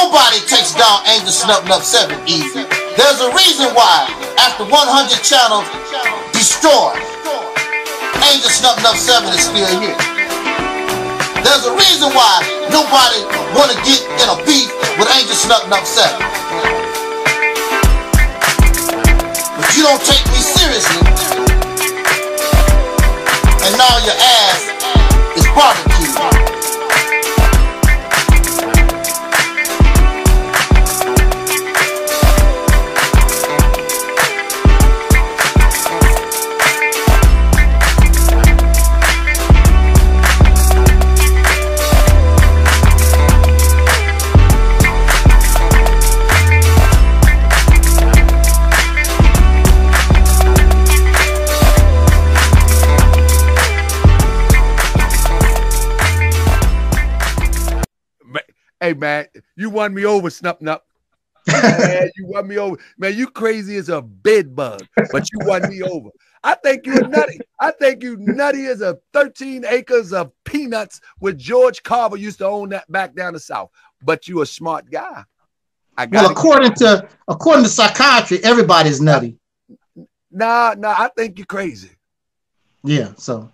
Nobody takes down Angel Snup Nup 7 easy. There's a reason why, after 100 channels destroyed, Angel Snup Nup 7 is still here. There's a reason why nobody wanna get in a beef with Angel Snup Nup 7. But you don't take me seriously, and now your ass is barbecued. Hey man, you won me over, Snup Nup. man, you won me over. Man, you crazy as a bed bug, but you won me over. I think you're nutty. I think you nutty as a 13 acres of peanuts with George Carver used to own that back down the south. But you a smart guy. I got well, according to according to psychiatry, everybody's nutty. Nah, nah, I think you're crazy. Yeah, so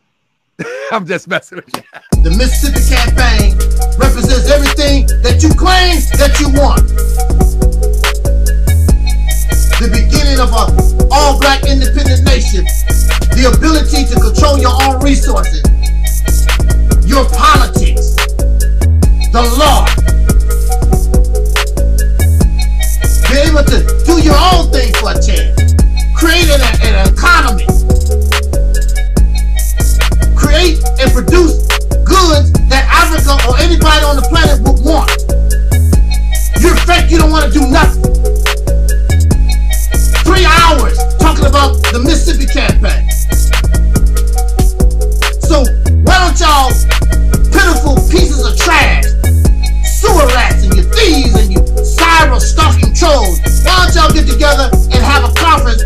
I'm just messing with you. The Mississippi campaign represents everything that you claim that you want. The beginning of an all-black independent nation. The ability to control your own resources. Your politics. The law. Be able to do your own thing for a chance. Create an, an economy create and produce goods that Africa or anybody on the planet would want. You're fake, you don't want to do nothing. Three hours talking about the Mississippi campaign. So why don't y'all pitiful pieces of trash, sewer rats and you thieves and you cyber stalking trolls, why don't y'all get together and have a conference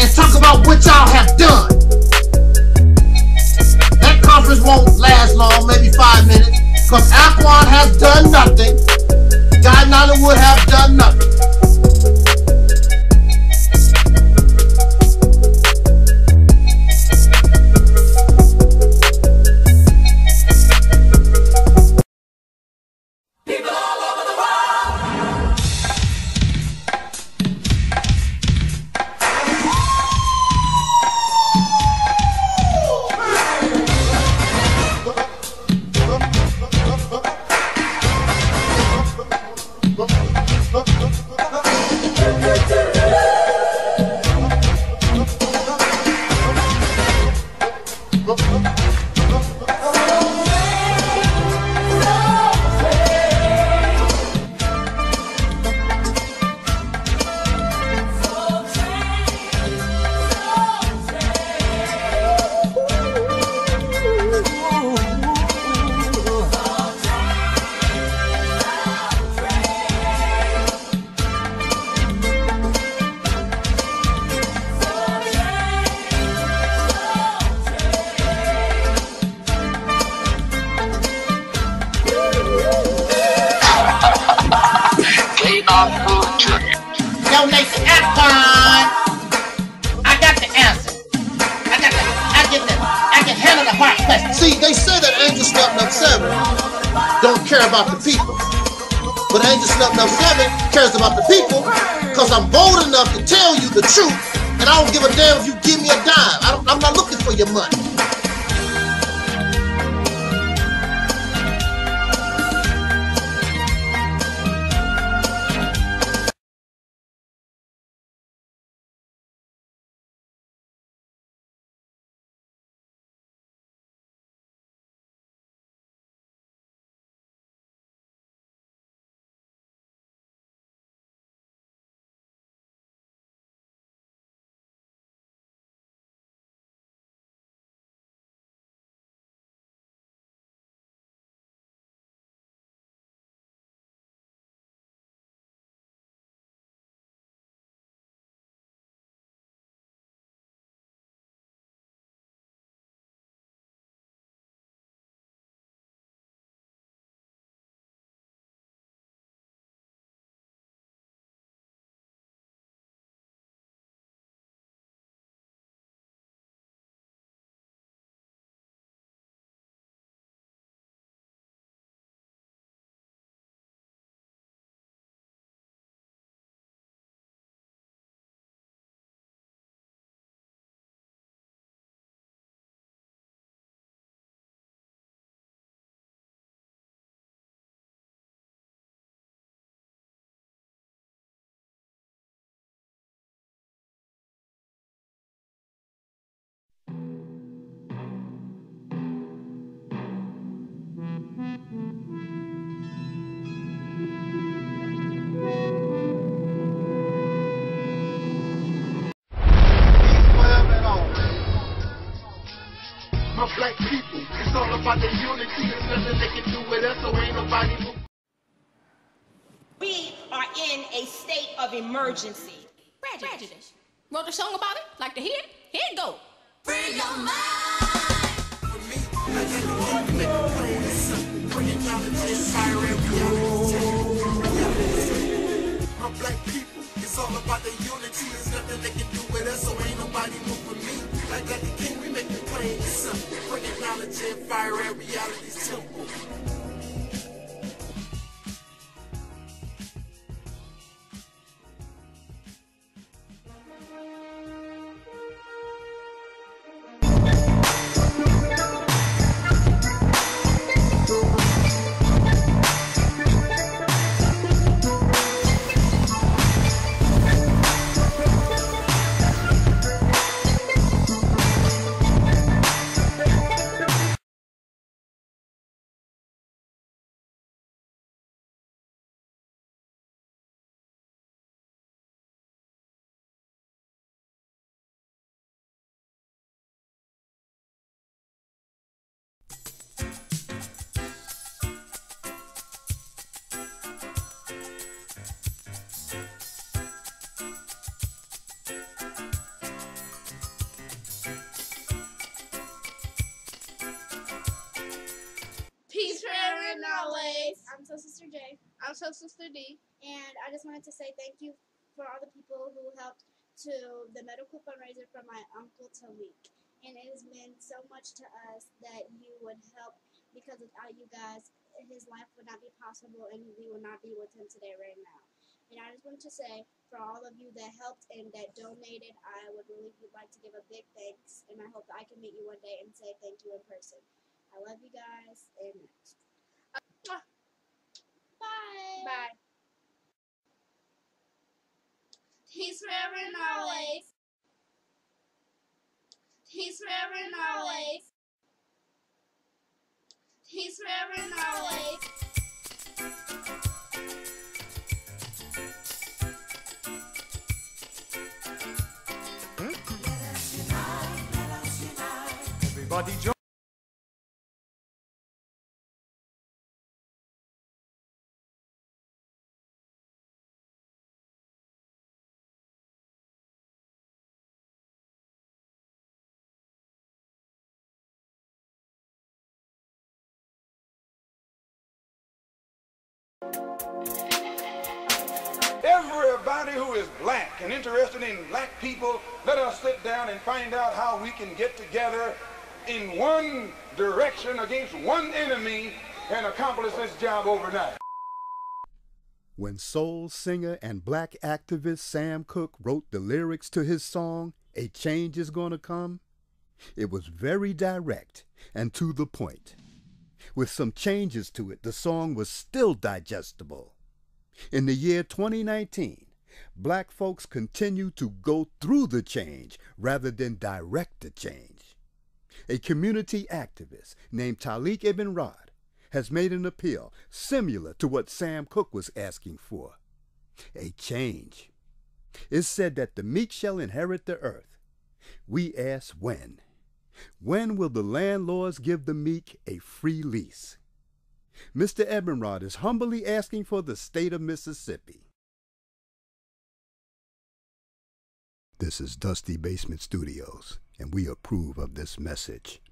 and talk about what y'all have done? Conference won't last long, maybe five minutes, because Aquan has done nothing. Guye Nollywood have done nothing. About the unity. There's nothing they can do with us, so ain't nobody. We are in a state of emergency. Prejudice. Wrote a song about it? Like to hear it? Here it go. Free your mind. Black people, it's all about the unity. There's nothing they can do with us, so ain't nobody move with me. Like that the king, we make plain and simple. Bringing knowledge and fire at reality's temple. J, I'm Sister D. and I just wanted to say thank you for all the people who helped to the medical fundraiser for my uncle Taalik. And it has meant so much to us that you would help because without you guys, his life would not be possible and we would not be with him today right now. And I just wanted to say for all of you that helped and that donated, I would really like to give a big thanks and I hope that I can meet you one day and say thank you in person. I love you guys and Mwah. Bye. Peace forever and always. Peace forever and always. Peace forever and always. Everybody who is black and interested in black people, let us sit down and find out how we can get together in one direction against one enemy and accomplish this job overnight. When soul singer and black activist Sam Cooke wrote the lyrics to his song, A Change Is Gonna Come, it was very direct and to the point. With some changes to it, the song was still digestible. In the year 2019, black folks continue to go through the change rather than direct the change. A community activist named Taalik Ibn Rad has made an appeal similar to what Sam Cooke was asking for a change. It's said that the meek shall inherit the earth. We ask when. When will the landlords give the meek a free lease? Mr. Ibn Rad is humbly asking for the state of Mississippi. This is Dusty Basement Studios, and we approve of this message.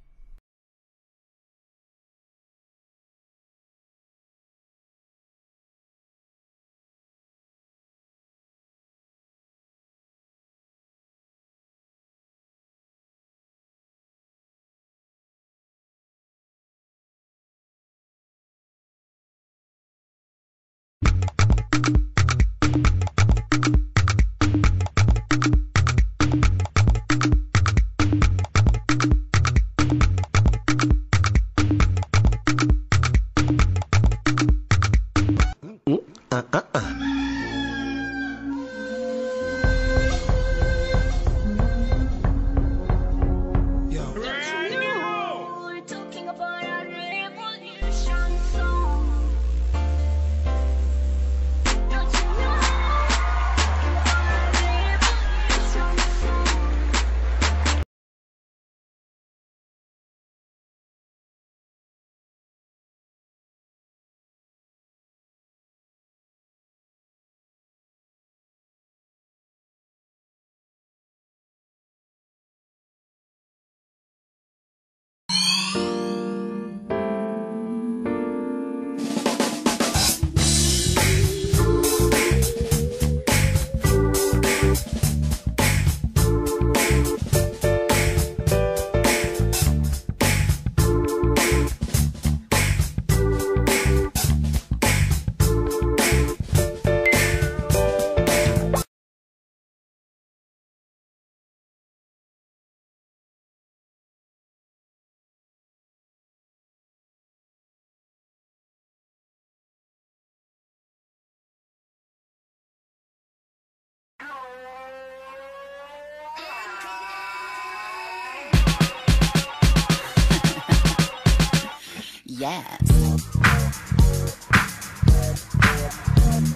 Yes.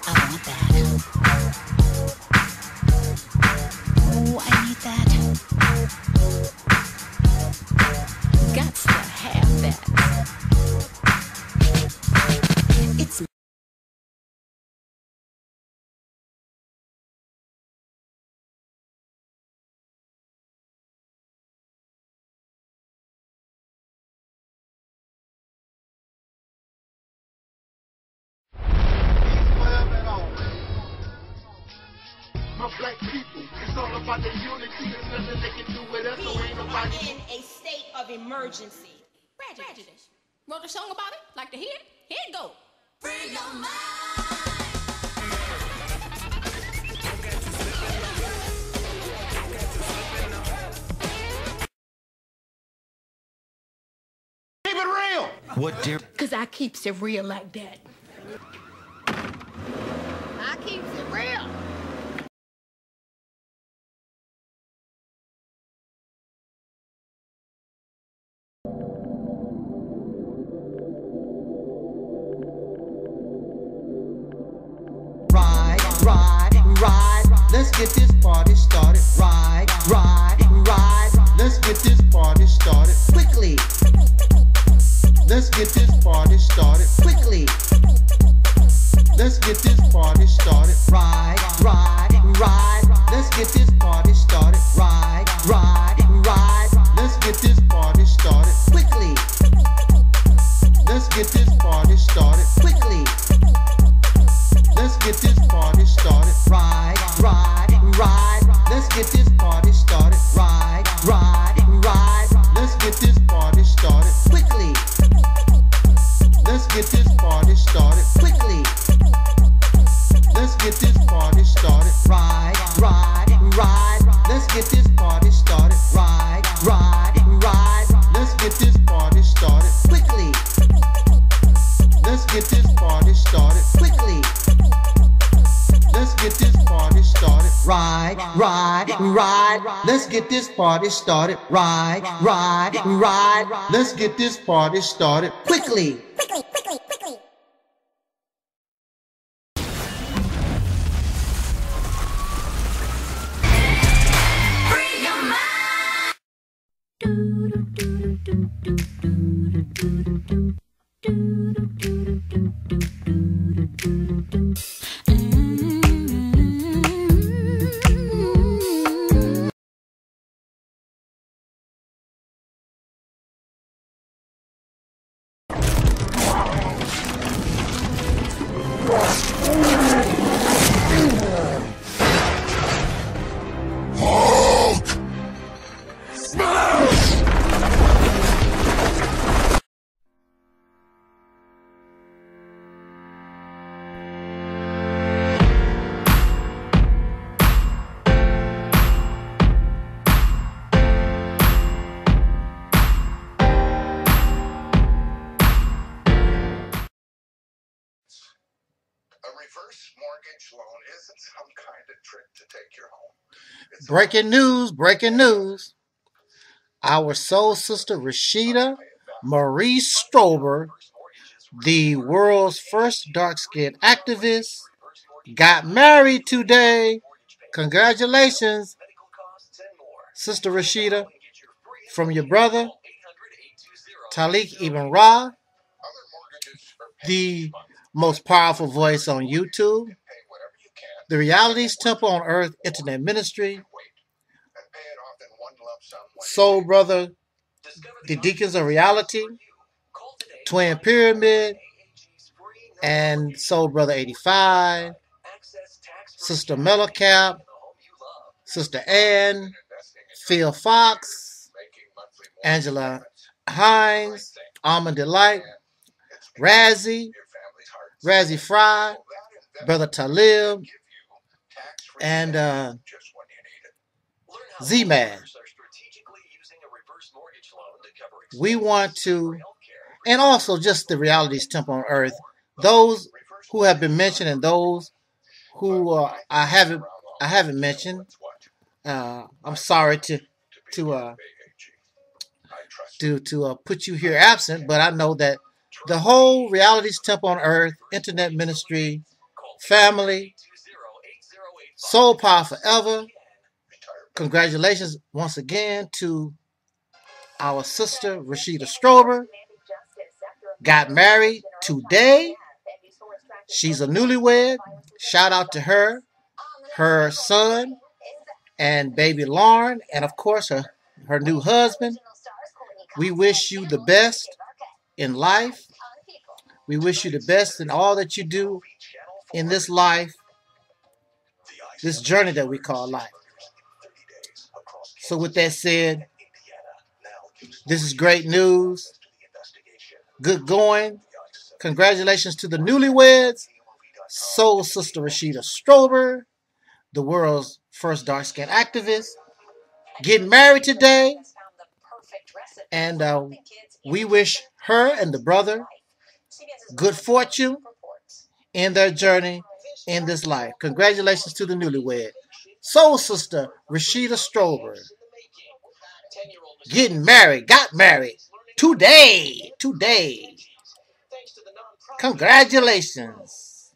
I want that. Of emergency. Prejudice. Wrote a song about it? Like to hear it? Here it go. Free your mind. Keep it real. What dear? Cause I keeps it real like that. I keeps it real. Let's get this party started. Ride, ride, ride. Let's get this party started quickly. Let's get this party started quickly. Let's get this party started. Ride, ride, ride. Let's get this party started. Ride, ride, ride. Let's get this party started quickly. Let's get this party started quickly. Let's get this party started. Ride, ride, ride. Let's get this party started. Let's get this party started. Ride, ride, ride. Let's get this party started quickly. Some kind of trick to take your home. Breaking news, breaking news. Our soul sister Rashida Marie Strober, the world's first dark skinned activist, got married today. Congratulations, Sister Rashida, from your brother, Taalik Ibn Ra, the most powerful voice on YouTube, the Realities Temple on Earth Internet Ministry, Soul Brother, the Deacons of Reality, Twin Pyramid, and Soul Brother 85, Sister Mellowcap, Sister Ann, Phil Fox, Angela Hines, Almond Delight, Razzie, Razzie Fry, Brother Talib, and uh, Z-Man. We want to, and also just the realities temple on earth. Those who have been mentioned and those who uh, I haven't I haven't mentioned. Uh, I'm sorry to to uh, to to uh, put you here absent, but I know that the whole Realities Temple on Earth, Internet Ministry, family, Soul Power Forever. Congratulations once again to our sister Rashida Strober. Got married today. She's a newlywed. Shout out to her, her son, and baby Lauren, and of course her, her new husband. We wish you the best in life. We wish you the best in all that you do in this life, this journey that we call life. So, with that said, this is great news. Good going. Congratulations to the newlyweds, Soul Sister Rashida Strober, the world's first dark skinned activist, getting married today. And uh, we wish her and the brother good fortune in their journey in this life. Congratulations to the newlywed. Soul Sister Rashida Strober. Getting married, got married today. Today. Congratulations.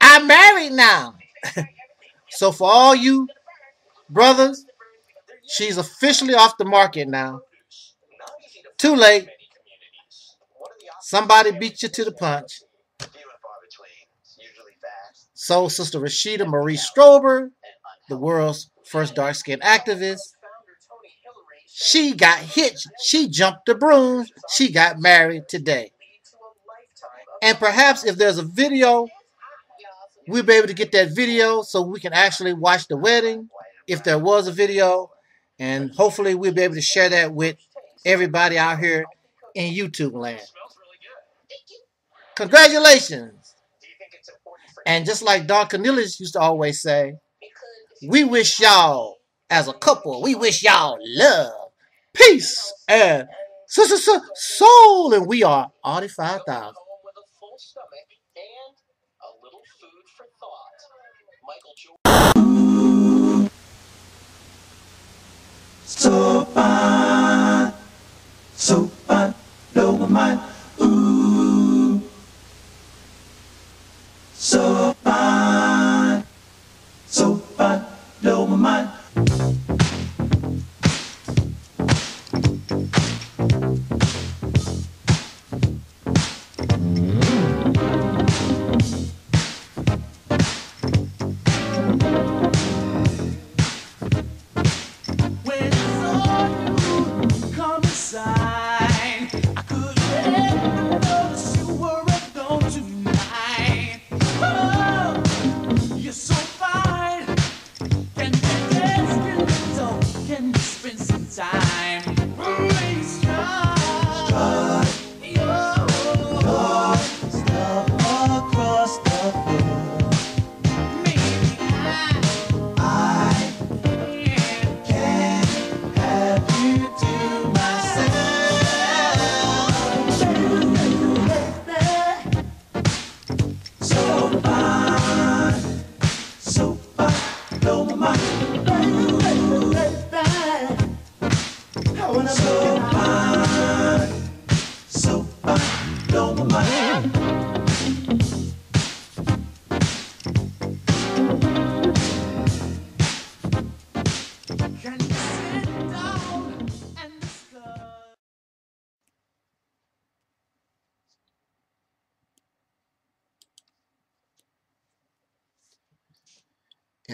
I'm married now. so for all you brothers, she's officially off the market now. Too late. Somebody beat you to the punch. Soul Sister Rashida Marie Strober, the world's first dark skinned activist. She got hitched. She jumped the broom. She got married today. And perhaps if there's a video, we'll be able to get that video so we can actually watch the wedding if there was a video. And hopefully we'll be able to share that with everybody out here in YouTube land. Congratulations. And just like Don Cornelius used to always say, we wish y'all, as a couple, we wish y'all love, peace, and so, so, so, soul. And we are Audi 5000. So fine, so fine,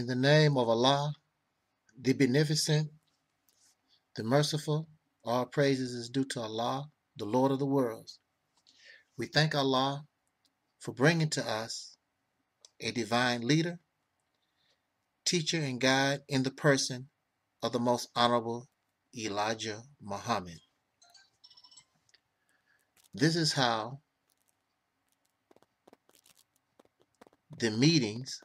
In the name of Allah, the Beneficent, the Merciful, all praises is due to Allah, the Lord of the worlds. We thank Allah for bringing to us a divine leader, teacher, and guide in the person of the most honorable Elijah Muhammad. This is how the meetings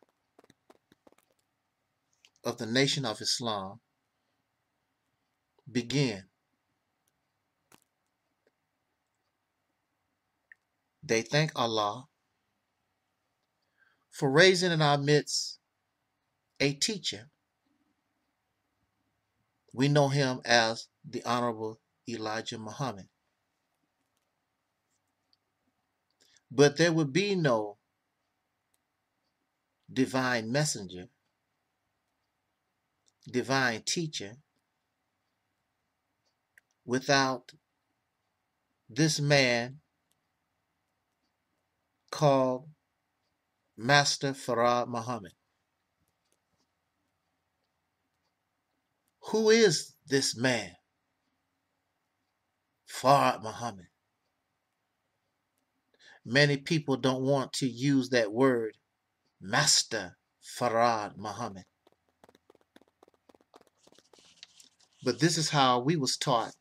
of the Nation of Islam begin. They thank Allah for raising in our midst a teacher. We know him as the Honorable Elijah Muhammad. But there would be no divine messenger, divine teacher without this man called Master Farad Muhammad. Who is this man? Farad Muhammad. Many people don't want to use that word, Master Farad Muhammad. But this is how we was taught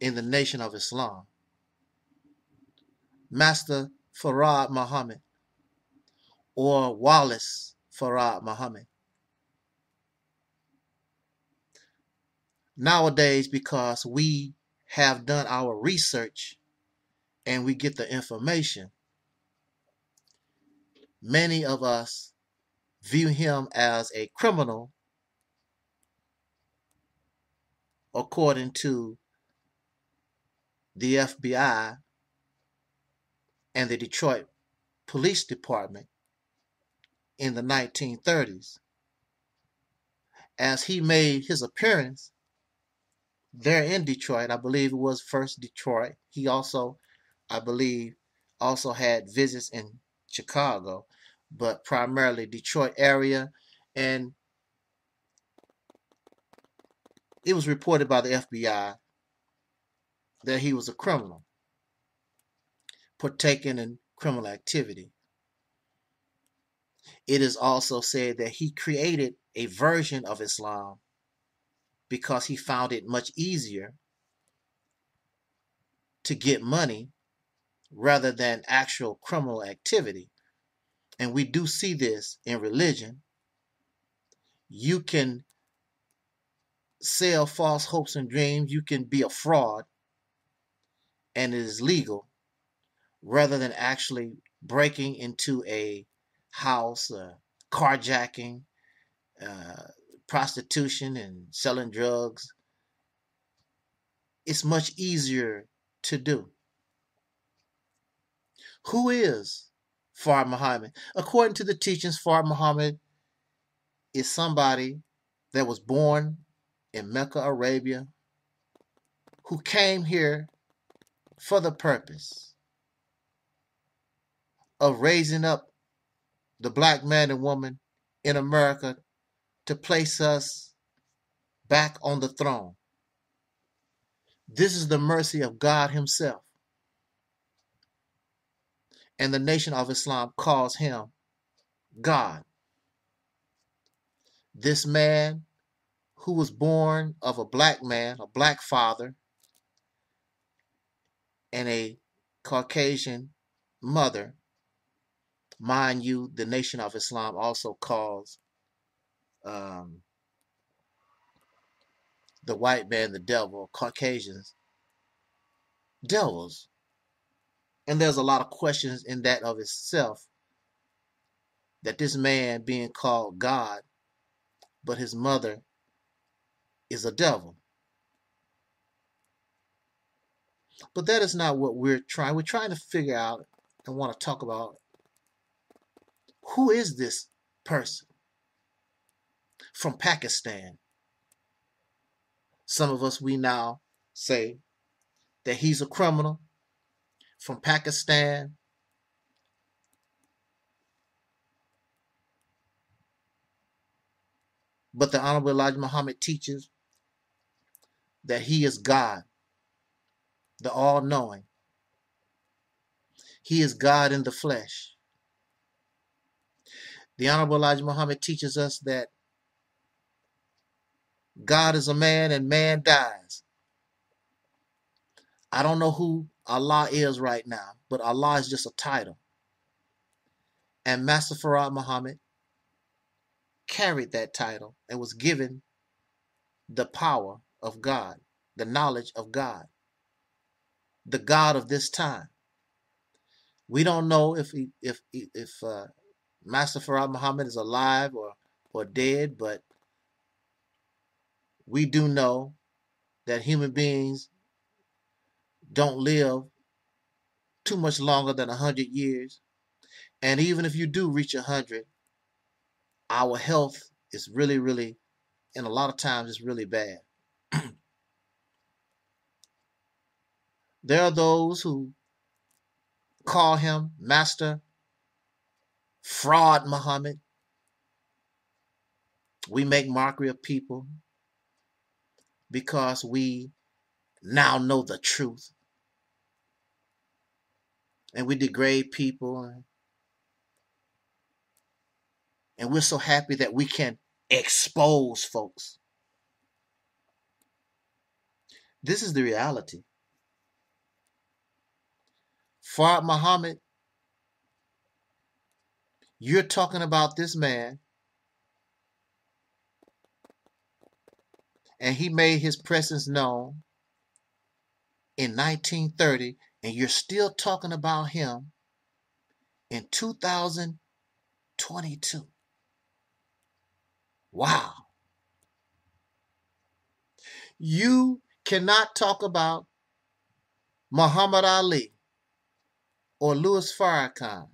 in the nation of Islam. Master Farad Muhammad or Wallace Farad Muhammad. Nowadays, because we have done our research and we get the information, many of us view him as a criminal according to the FBI and the Detroit Police Department in the 1930s. As he made his appearance there in Detroit, I believe it was first Detroit. He also, I believe, also had visits in Chicago, but primarily Detroit area. And it was reported by the FBI that he was a criminal, partaking in criminal activity. It is also said that he created a version of Islam because he found it much easier to get money rather than actual criminal activity. And we do see this in religion. You can sell false hopes and dreams, you can be a fraud, and it is legal rather than actually breaking into a house, uh, carjacking, uh, prostitution, and selling drugs. It's much easier to do. Who is Fard Muhammad? According to the teachings, Fard Muhammad is somebody that was born in Mecca, Arabia, who came here for the purpose of raising up the black man and woman in America to place us back on the throne. This is the mercy of God Himself. And the nation of Islam calls him God. This man who was born of a black man, a black father, and a Caucasian mother. Mind you, the Nation of Islam also calls um, the white man the devil, Caucasians devils. And there's a lot of questions in that of itself that this man being called God, but his mother is a devil. But that is not what we're trying. We're trying to figure out and want to talk about who is this person from Pakistan. Some of us we now say that he's a criminal from Pakistan. But the Honorable Elijah Muhammad teaches that he is God the all knowing. He is God in the flesh. The Honorable Elijah Muhammad teaches us that God is a man and man dies. I don't know who Allah is right now, but Allah is just a title. And Master Farad Muhammad carried that title and was given the power of God, the knowledge of God the God of this time. We don't know if he, if if uh, Master Farad Muhammad is alive or or dead, but we do know that human beings don't live too much longer than 100 years. And even if you do reach 100, our health is really, really, and a lot of times it's really bad. There are those who call him Master Fraud Muhammad. We make mockery of people because we now know the truth. And we degrade people. And we're so happy that we can expose folks. This is the reality. Fard Muhammad, you're talking about this man, and he made his presence known in 1930, and you're still talking about him in 2022. Wow. You cannot talk about Muhammad Ali or Louis Farrakhan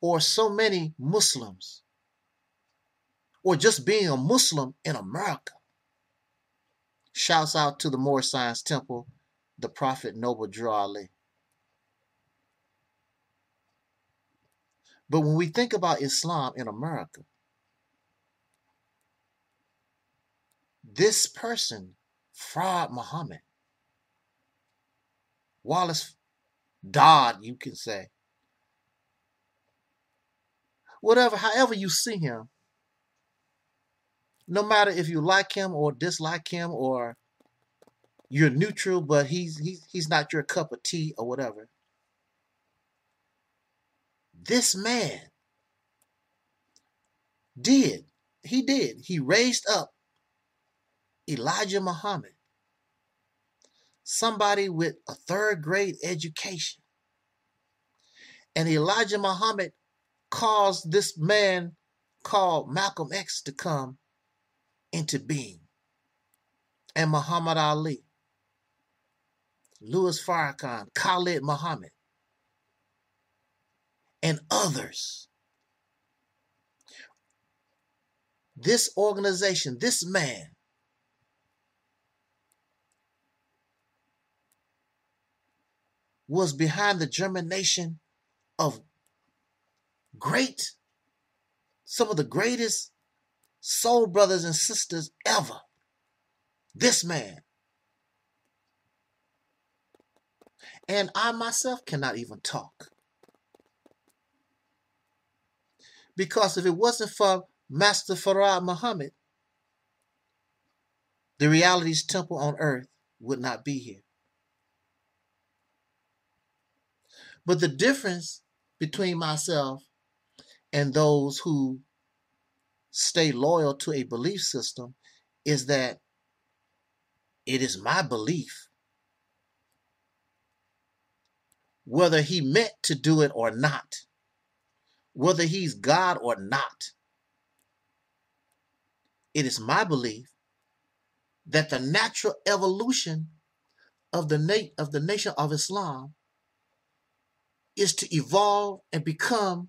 or so many Muslims or just being a Muslim in America. Shouts out to the Moorish Science Temple, the Prophet Noble Ali. But when we think about Islam in America, this person, Fraud Muhammad, Wallace Dodd, you can say, whatever, however you see him, no matter if you like him or dislike him or you're neutral, but he's he's he's not your cup of tea or whatever. This man did, he did, he raised up Elijah Muhammad, somebody with a third grade education. And Elijah Muhammad caused this man called Malcolm X to come into being. And Muhammad Ali, Louis Farrakhan, Khalid Muhammad, and others. This organization, this man, was behind the germination of great, some of the greatest soul brothers and sisters ever. This man. And I myself cannot even talk. Because if it wasn't for Master Farad Muhammad, the reality's temple on earth would not be here. But the difference between myself and those who stay loyal to a belief system is that it is my belief. Whether he meant to do it or not, whether he's God or not, it is my belief that the natural evolution of the, na- of the nation of Islam is to evolve and become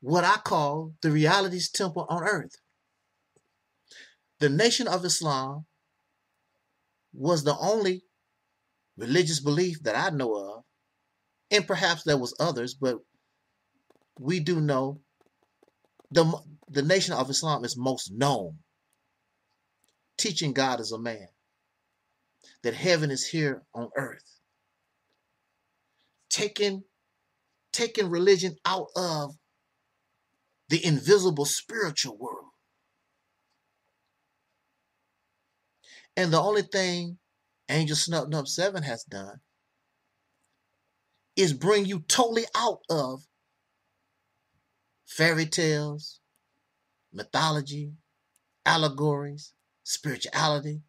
what I call the realities temple on earth. The Nation of Islam was the only religious belief that I know of, and perhaps there was others, but we do know the the Nation of Islam is most known, teaching God as a man, that heaven is here on earth, taking taking religion out of the invisible spiritual world. And the only thing Angel Snup Nup 7 has done is bring you totally out of fairy tales, mythology, allegories, spirituality.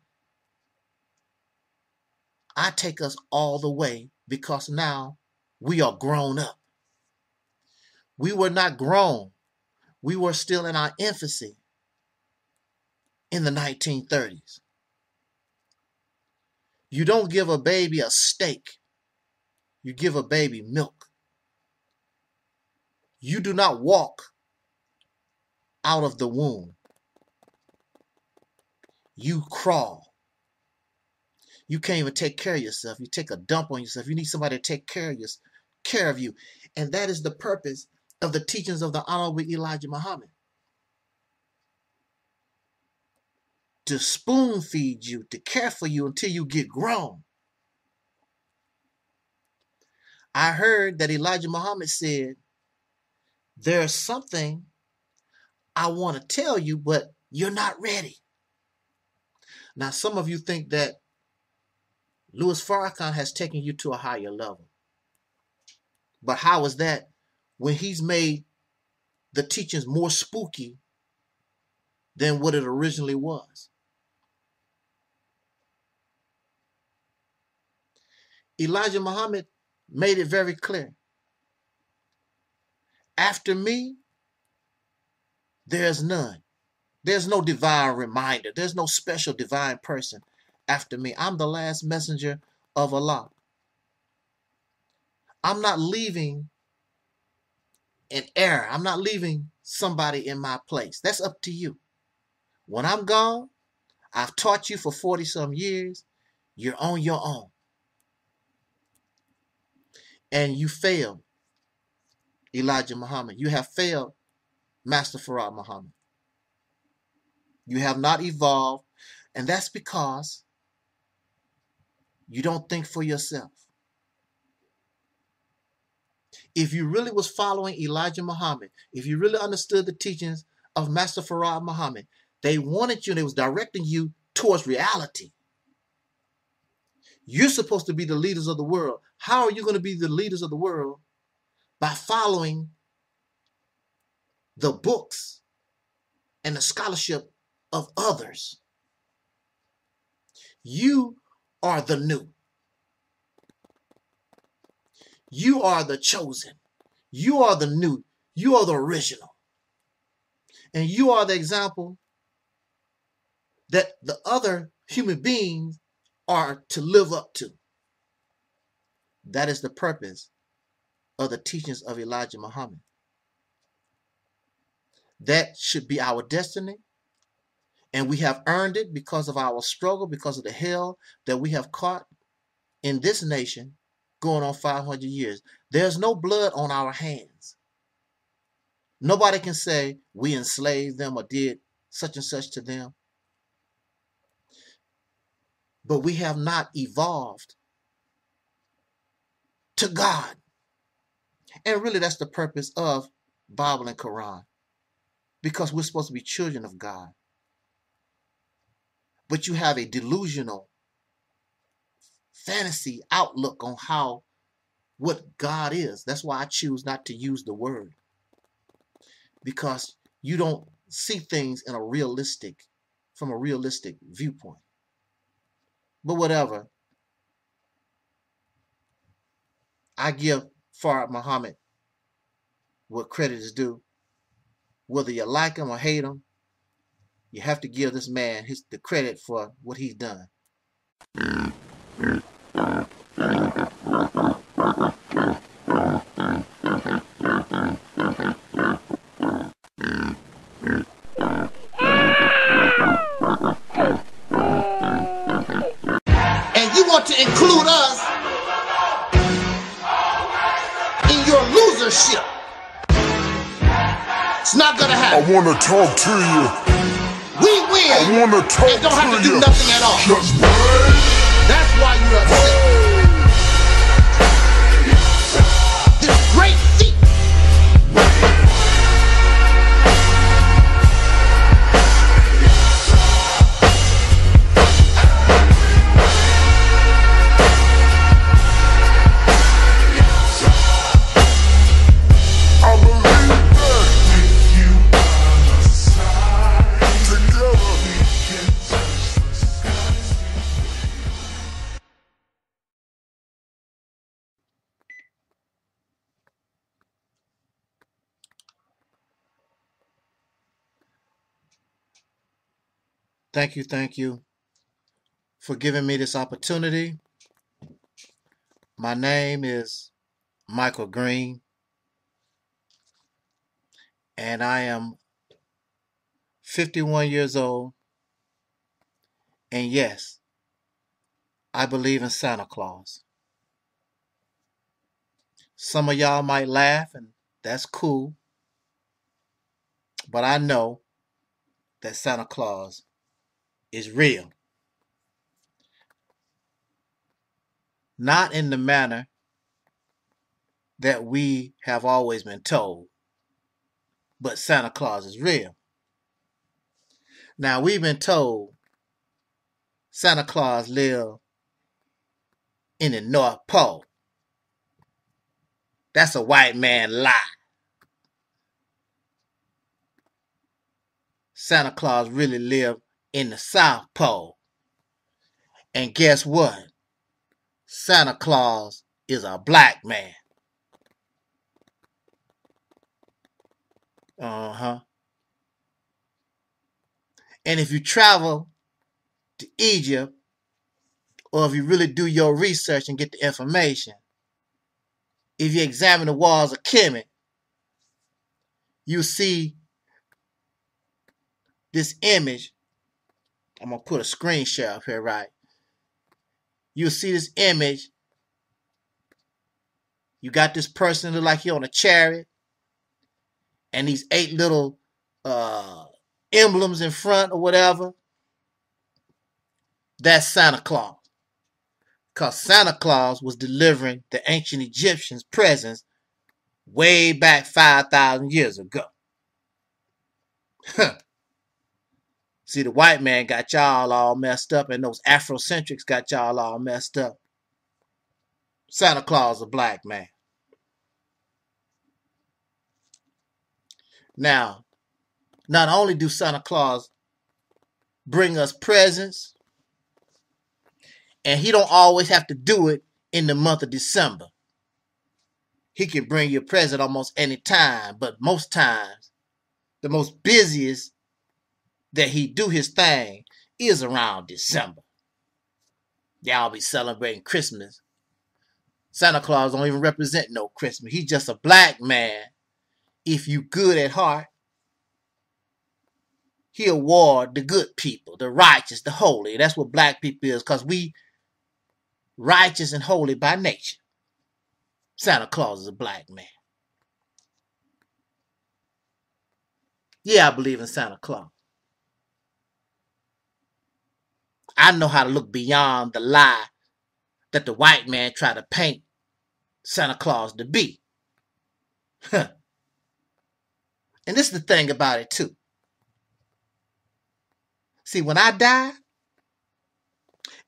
I take us all the way because now we are grown up. We were not grown. We were still in our infancy in the 1930s. You don't give a baby a steak you give a baby milk. You do not walk out of the womb. You crawl. You can't even take care of yourself. You take a dump on yourself. You need somebody to take care of you, care of you. And that is the purpose of the teachings of the Honorable Elijah Muhammad. To spoon feed you, to care for you until you get grown. I heard that Elijah Muhammad said, There's something I want to tell you, but you're not ready. Now, some of you think that Louis Farrakhan has taken you to a higher level. But how is that when he's made the teachings more spooky than what it originally was? Elijah Muhammad made it very clear. After me, there's none. There's no divine reminder. There's no special divine person after me. I'm the last messenger of Allah. I'm not leaving an error. I'm not leaving somebody in my place. That's up to you. When I'm gone, I've taught you for 40 some years. You're on your own. And you failed, Elijah Muhammad. You have failed, Master Farad Muhammad. You have not evolved, and that's because you don't think for yourself. If you really was following Elijah Muhammad, if you really understood the teachings of Master Farad Muhammad, they wanted you, and they was directing you towards reality. You're supposed to be the leaders of the world. How are you going to be the leaders of the world? By following the books and the scholarship of others. You are the new. You are the chosen. You are the new. You are the original. And you are the example that the other human beings are to live up to. That is the purpose of the teachings of Elijah Muhammad. That should be our destiny. And we have earned it because of our struggle, because of the hell that we have caught in this nation going on 500 years. There's no blood on our hands. Nobody can say we enslaved them or did such and such to them. But we have not evolved to God. And really, that's the purpose of Bible and Quran. Because we're supposed to be children of God but you have a delusional fantasy outlook on how what God is. That's why I choose not to use the word because you don't see things in a realistic from a realistic viewpoint. But whatever. I give Farad Muhammad what credit is due. Whether you like him or hate him, you have to give this man his the credit for what he's done. Gonna happen. I want to talk to you. We win I wanna talk to and don't have to to do you. nothing at all. Just That's why you're upset. Thank you, thank you for giving me this opportunity. My name is Michael Green, and I am 51 years old. And yes, I believe in Santa Claus. Some of y'all might laugh, and that's cool. But I know that Santa Claus is real. Not in the manner that we have always been told, but Santa Claus is real. Now, we've been told Santa Claus live in the North Pole. That's a white man lie. Santa Claus really lived in the South Pole. And guess what? Santa Claus is a black man. Uh huh. And if you travel to Egypt, or if you really do your research and get the information, if you examine the walls of Kemet, you see this image. I'm gonna put a screen share up here, right? You'll see this image. You got this person look like he on a chariot, and these eight little uh, emblems in front or whatever. That's Santa Claus. Because Santa Claus was delivering the ancient Egyptians presents way back 5,000 years ago. See, the white man got y'all all messed up, and those Afrocentrics got y'all all messed up. Santa Claus a black man. Now, not only do Santa Claus bring us presents, and he don't always have to do it in the month of December. He can bring you a present almost any time, but most times, the most busiest that he do his thing is around December. Y'all be celebrating Christmas. Santa Claus don't even represent no Christmas. He's just a black man. If you good at heart, he award the good people, the righteous, the holy. That's what black people is, because we righteous and holy by nature. Santa Claus is a black man. Yeah, I believe in Santa Claus. I know how to look beyond the lie that the white man tried to paint Santa Claus to be. and this is the thing about it, too. See, when I die,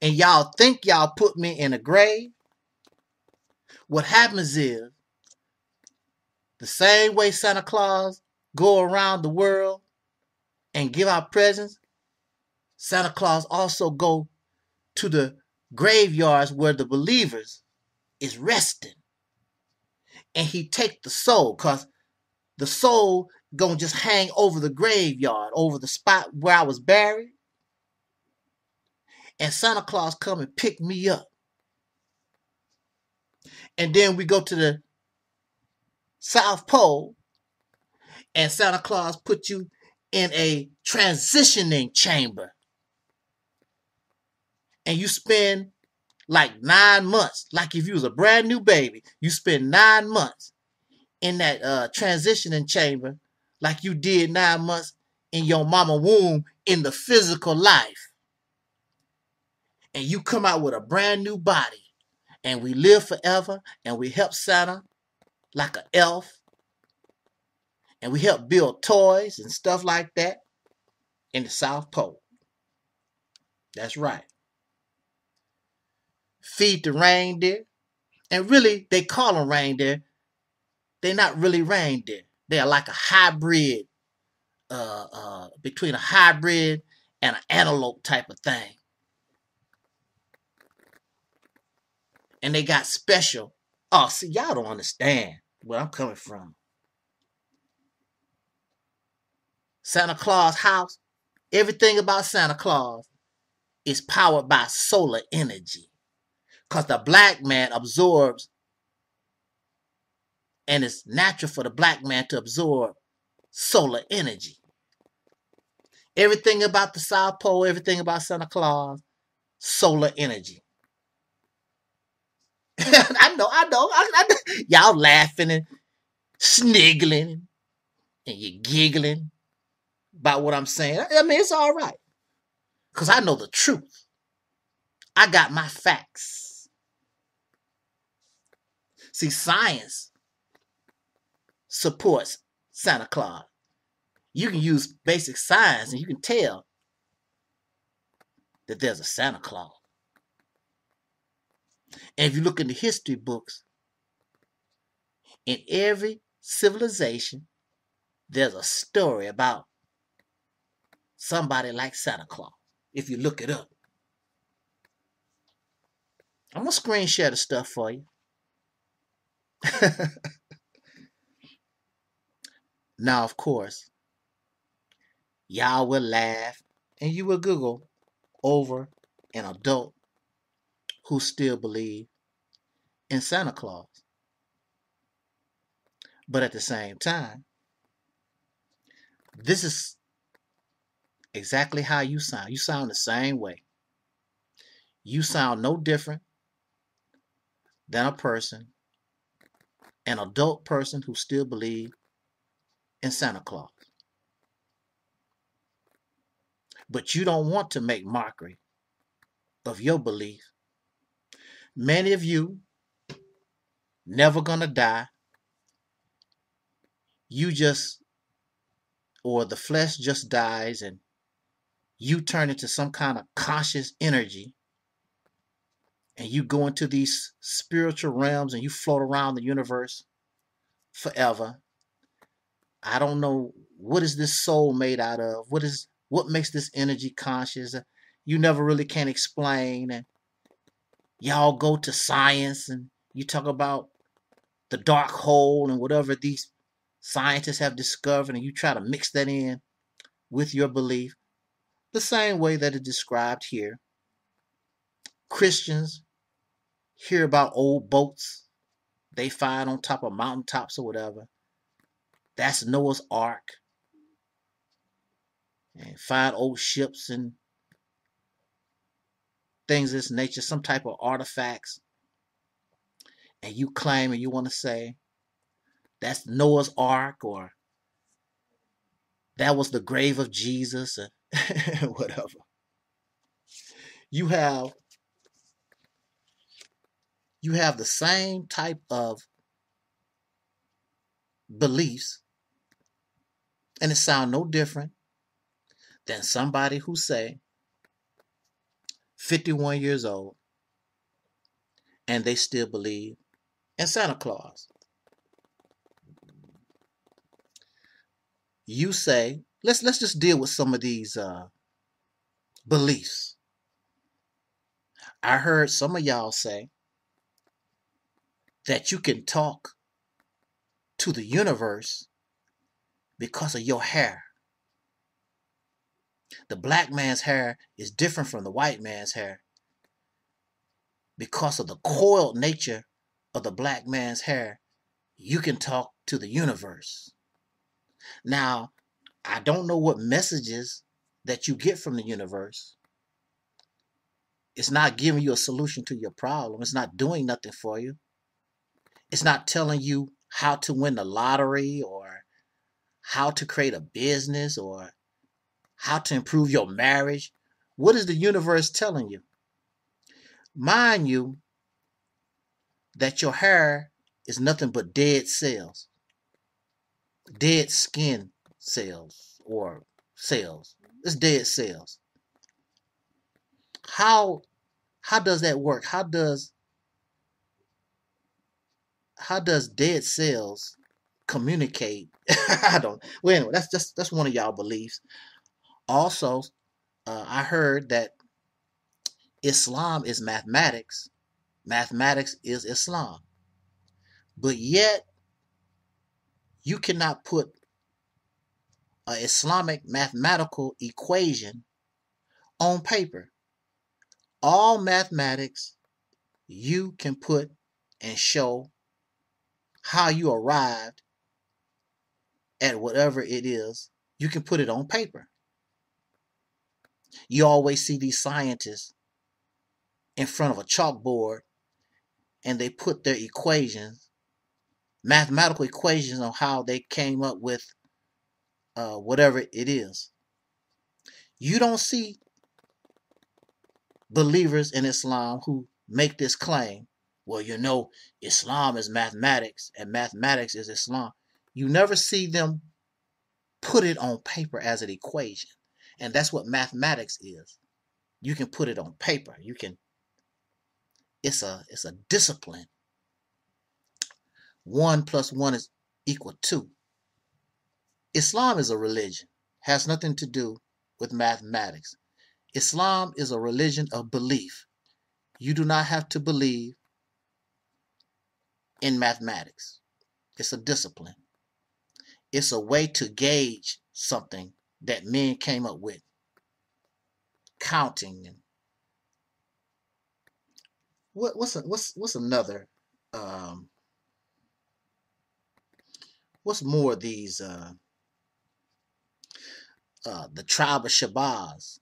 and y'all think y'all put me in a grave, what happens is the same way Santa Claus go around the world and give out presents, Santa Claus also go to the graveyards where the believers is resting. And he take the soul, because the soul gonna just hang over the graveyard, over the spot where I was buried. And Santa Claus come and pick me up. And then we go to the South Pole, and Santa Claus put you in a transitioning chamber and you spend like nine months, like if you was a brand new baby, you spend nine months in that uh, transitioning chamber, like you did nine months in your mama womb in the physical life. And you come out with a brand new body, and we live forever, and we help Santa like an elf, and we help build toys and stuff like that in the South Pole. That's right feed the reindeer. And really, they call them reindeer. They're not really reindeer. They are like a hybrid, uh, uh, between a hybrid and an antelope type of thing. And they got special. Oh, see, y'all don't understand where I'm coming from. Santa Claus house, everything about Santa Claus is powered by solar energy Because the black man absorbs, and it's natural for the black man to absorb solar energy. Everything about the South Pole, everything about Santa Claus, solar energy. I know, I know. I, I, y'all laughing and sniggling and you're giggling about what I'm saying. I mean, it's all right. Because I know the truth. I got my facts. See, science supports Santa Claus. You can use basic science and you can tell that there's a Santa Claus. And if you look in the history books, in every civilization, there's a story about somebody like Santa Claus. If you look it up, I'm gonna screen share the stuff for you. now, of course, y'all will laugh and you will Google over an adult who still believe in Santa Claus. But at the same time, this is exactly how you sound. You sound the same way. You sound no different than a person, an adult person who still believe in Santa Claus. But you don't want to make mockery of your belief. Many of you never gonna die. You just or the flesh just dies and you turn into some kind of conscious energy and you go into these spiritual realms and you float around the universe forever. I don't know what is this soul made out of? What is what makes this energy conscious? You never really can explain and y'all go to science and you talk about the dark hole and whatever these scientists have discovered and you try to mix that in with your belief the same way that it's described here. Christians hear about old boats they find on top of mountaintops or whatever. That's Noah's Ark. And find old ships and things of this nature, some type of artifacts. And you claim and you want to say that's Noah's Ark or that was the grave of Jesus or whatever. You have you have the same type of beliefs and it sound no different than somebody who say 51 years old and they still believe in Santa Claus. You say, let's let's just deal with some of these uh, beliefs. I heard some of y'all say that you can talk to the universe because of your hair. The black man's hair is different from the white man's hair because of the coiled nature of the black man's hair. You can talk to the universe. Now, I don't know what messages that you get from the universe. It's not giving you a solution to your problem. It's not doing nothing for you. It's not telling you how to win the lottery or how to create a business or how to improve your marriage. What is the universe telling you? Mind you, that your hair is nothing but dead cells, dead skin cells or cells. It's dead cells. How how does that work? How does how does dead cells communicate? I don't. Well, anyway, that's just that's one of y'all beliefs. Also, uh, I heard that Islam is mathematics. Mathematics is Islam. But yet, you cannot put an Islamic mathematical equation on paper. All mathematics you can put and show how you arrived at whatever it is, you can put it on paper. You always see these scientists in front of a chalkboard and they put their equations, mathematical equations on how they came up with uh, whatever it is. You don't see believers in Islam who make this claim. Well, you know, Islam is mathematics and mathematics is Islam. You never see them put it on paper as an equation. And that's what mathematics is. You can put it on paper. You can it's a it's a discipline. 1 plus 1 is equal 2. Islam is a religion. Has nothing to do with mathematics. Islam is a religion of belief. You do not have to believe in mathematics. It's a discipline. It's a way to gauge something that men came up with. Counting what, what's a, what's what's another um, what's more of these uh, uh, the tribe of Shabazz.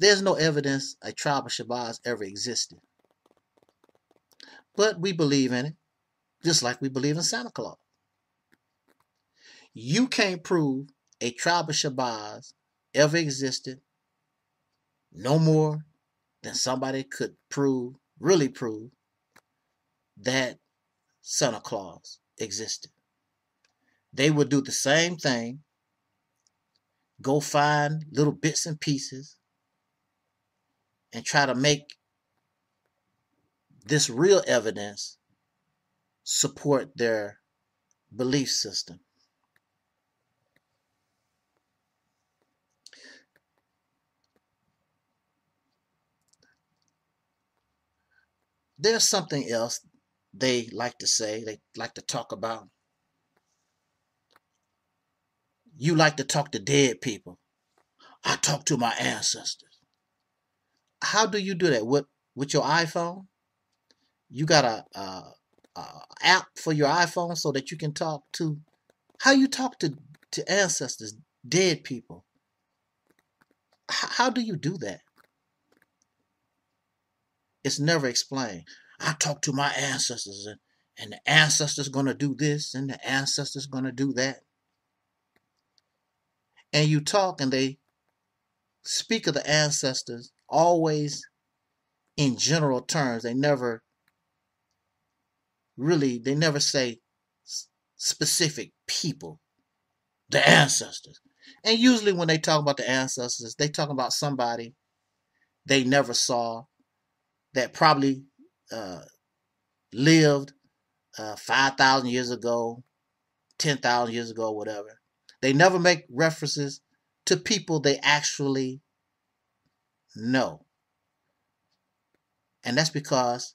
There's no evidence a tribe of Shabazz ever existed. But we believe in it, just like we believe in Santa Claus. You can't prove a tribe of Shabazz ever existed no more than somebody could prove, really prove, that Santa Claus existed. They would do the same thing, go find little bits and pieces, and try to make this real evidence support their belief system. There's something else they like to say, they like to talk about. You like to talk to dead people. I talk to my ancestors. How do you do that? With with your iPhone? You got a, a, a app for your iPhone so that you can talk to. How you talk to to ancestors, dead people? H- how do you do that? It's never explained. I talk to my ancestors and, and the ancestors gonna do this and the ancestors gonna do that. And you talk and they speak of the ancestors always in general terms. They never really, they never say specific people, the ancestors. And usually when they talk about the ancestors, they talk about somebody they never saw that probably uh, lived uh, 5,000 years ago, 10,000 years ago, whatever. They never make references to people they actually know. And that's because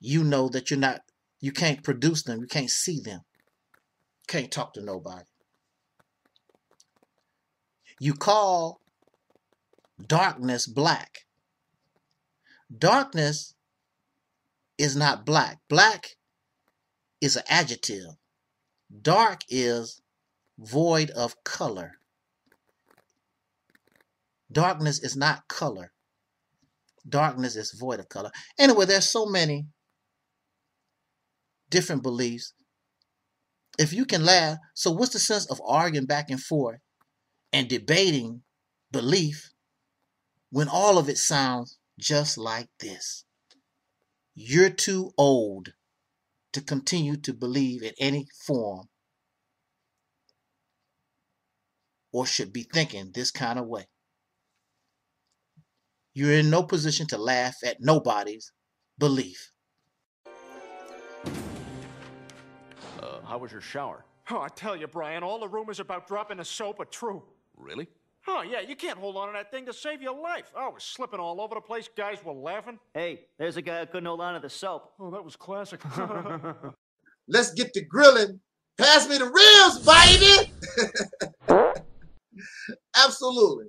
you know that you're not, you can't produce them, you can't see them, can't talk to nobody. You call darkness black. Darkness is not black. Black is an adjective. Dark is void of color. Darkness is not color. Darkness is void of color. Anyway, there's so many different beliefs. If you can laugh, so what's the sense of arguing back and forth and debating belief when all of it sounds just like this? You're too old to continue to believe in any form or should be thinking this kind of way. You're in no position to laugh at nobody's belief. How was your shower? Oh, I tell you, Brian, all the rumors about dropping the soap are true. Really? Oh, yeah, you can't hold on to that thing to save your life. Oh, it was slipping all over the place. Guys were laughing. Hey, there's a guy who couldn't hold on to the soap. Oh, that was classic. Let's get the grilling. Pass me the ribs, baby. Absolutely.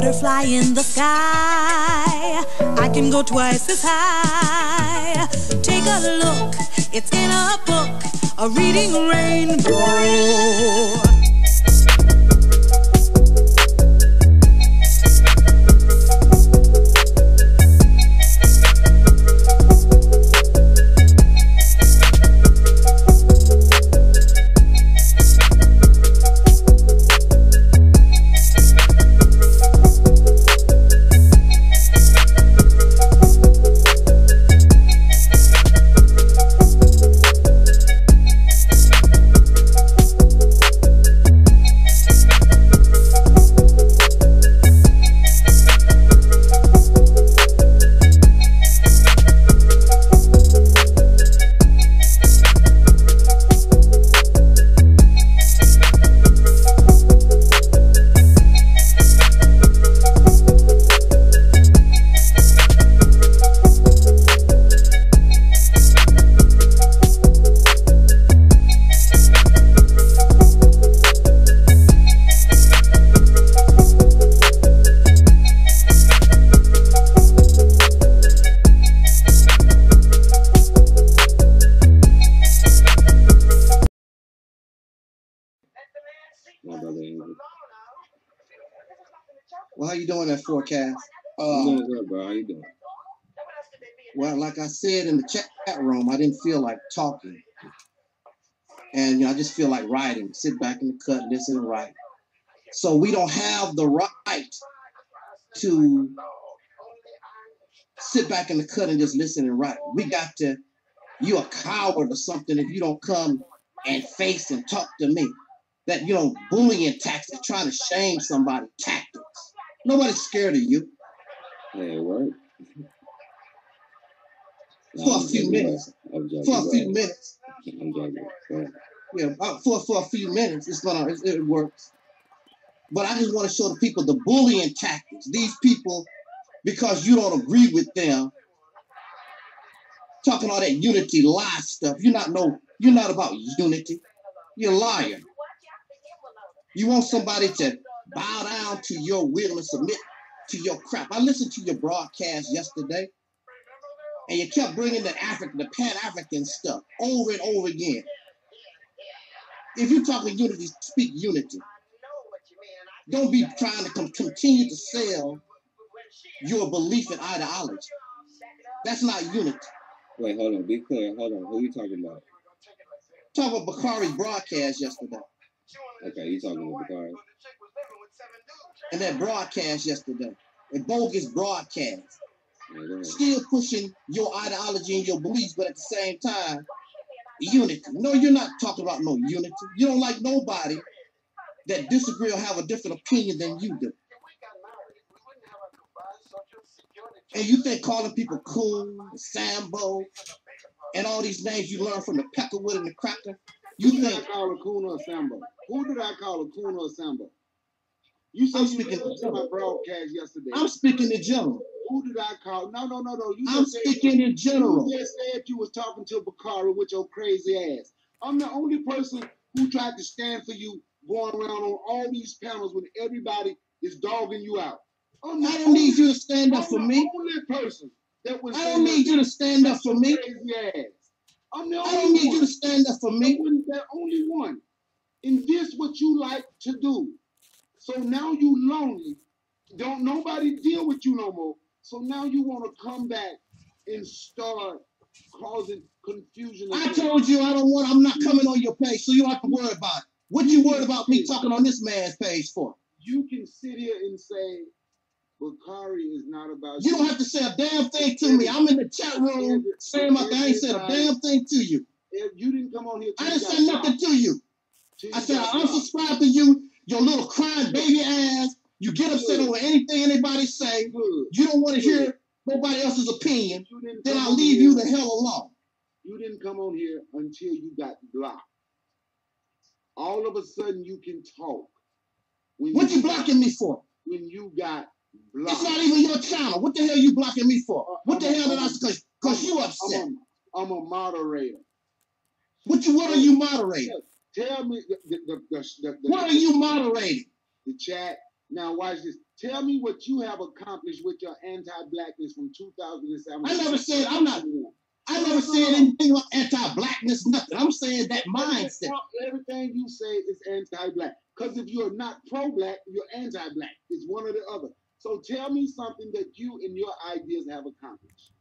butterfly in the sky. Can go twice as high. Take a look, it's in a book, a reading rainbow. Well, like I said in the chat room, I didn't feel like talking. And you know, I just feel like writing. Sit back in the cut, listen and write. So we don't have the right to sit back in the cut and just listen and write. We got to, you a coward or something if you don't come and face and talk to me. That you know, bullying tactics, trying to shame somebody, tactics. Nobody's scared of you Hey, what? For a few minutes. For a few minutes. Yeah, for for a few minutes, it's gonna it, it works. But I just want to show the people the bullying tactics. These people, because you don't agree with them, talking all that unity lie stuff. You're not no, you're not about unity. You're a liar. You want somebody to bow down to your will and submit to your crap. I listened to your broadcast yesterday, and you kept bringing the African, the Pan African stuff over and over again. If you're talking unity, speak unity. Don't be trying to com- continue to sell your belief and ideology. That's not unity. Wait, hold on. Be clear. Hold on. Who are you talking about? Talk about Bakari's broadcast yesterday. Okay, you talking about Bakari. And that broadcast yesterday, a bogus broadcast, Yeah, go ahead. Still pushing your ideology and your beliefs, but at the same time, unity. No, you're not talking about no unity. You don't like nobody that disagree or have a different opinion than you do. And you think calling people cool, Sambo, and all these names you learn from the Peckerwood and the Cracker, you Who think I call a coon or a sambo? Who did I call a coon or a sambo? You said I'm you speaking to my broadcast yesterday. I'm speaking in general. Who did I call? No, no, no, no. You I'm just said- speaking in general. You just said you was talking to Bakari with your crazy ass. I'm the only person who tried to stand for you going around on all these panels when everybody is dogging you out. I'm I don't need you to stand up I'm for the me. only person that was. I don't need you to stand up for me. Crazy ass. I'm the I don't need one. you to stand up for me. wasn't the only one. And this what you like to do. So now you lonely. Don't nobody deal with you no more. So now you want to come back and start causing confusion. I told you I don't want. I'm not coming on your page, so you don't have to worry about it. What you worried about me talking on this man's page for? You can sit here and say, Bakari is not about You you. don't have to say a damn thing to me. I'm in the chat room saying my thing. I ain't said a damn thing to you. If you didn't come on here, I didn't say nothing to you. I said I unsubscribe to you, your little crying baby ass. You get upset over anything anybody say. You don't want to hear nobody else's opinion. Then I'll leave you the hell alone. You didn't come on here until you got blocked. All of a sudden, you can talk. When What you blocking me for? When you got blocked. It's not even your channel. What the hell you blocking me for? Uh, what the hell did I say? Cause you upset. I'm a, I'm a moderator. What you? What are you moderating? Tell me the the the, the, the, What are you moderating? The chat Now watch this. Tell me what you have accomplished with your anti-blackness from 2007. I never said I'm not. I never said anything about anti-blackness, nothing. I'm saying that mindset. Everything you say is anti-black. Because if you're not pro-black, you're anti-black. It's one or the other. So tell me something that you and your ideas have accomplished.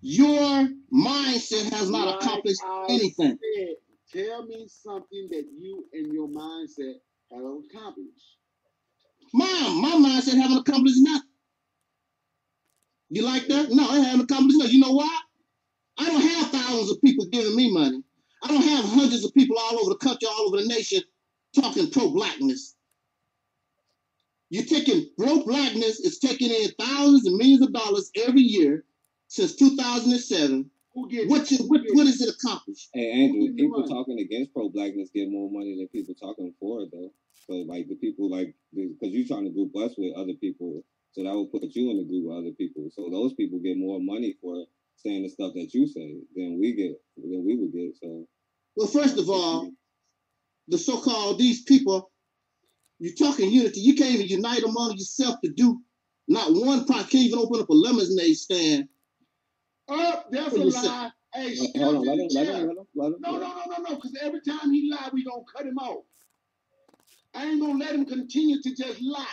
Your mindset has not Like accomplished I anything. said, tell me something that you and your mindset have accomplished. Mom, my mindset haven't accomplished nothing. You like that? No, I haven't accomplished nothing. You know why? I don't have thousands of people giving me money. I don't have hundreds of people all over the country, all over the nation talking pro-blackness. You're taking pro-blackness is taking in thousands and millions of dollars every year since 2007. Who gets What, you, what, what is it accomplished? Hey, Andrew, people money? talking against pro blackness get more money than people talking for it, though. So, like, the people, like, because you're trying to group us with other people, so that would put you in a group with other people. So, those people get more money for saying the stuff that you say than we get, than we would get. So, Well, first of all, the so-called these people, you're talking unity. You can't even unite among yourself to do not one part. Can't even open up a lemonade stand. Oh, that's a yourself. lie. Hey, uh, Wait, step hold on, let him, let him, let him, let him. No, no, no, no, no. Because every time he lie, we gonna cut him off. I ain't gonna let him continue to just lie.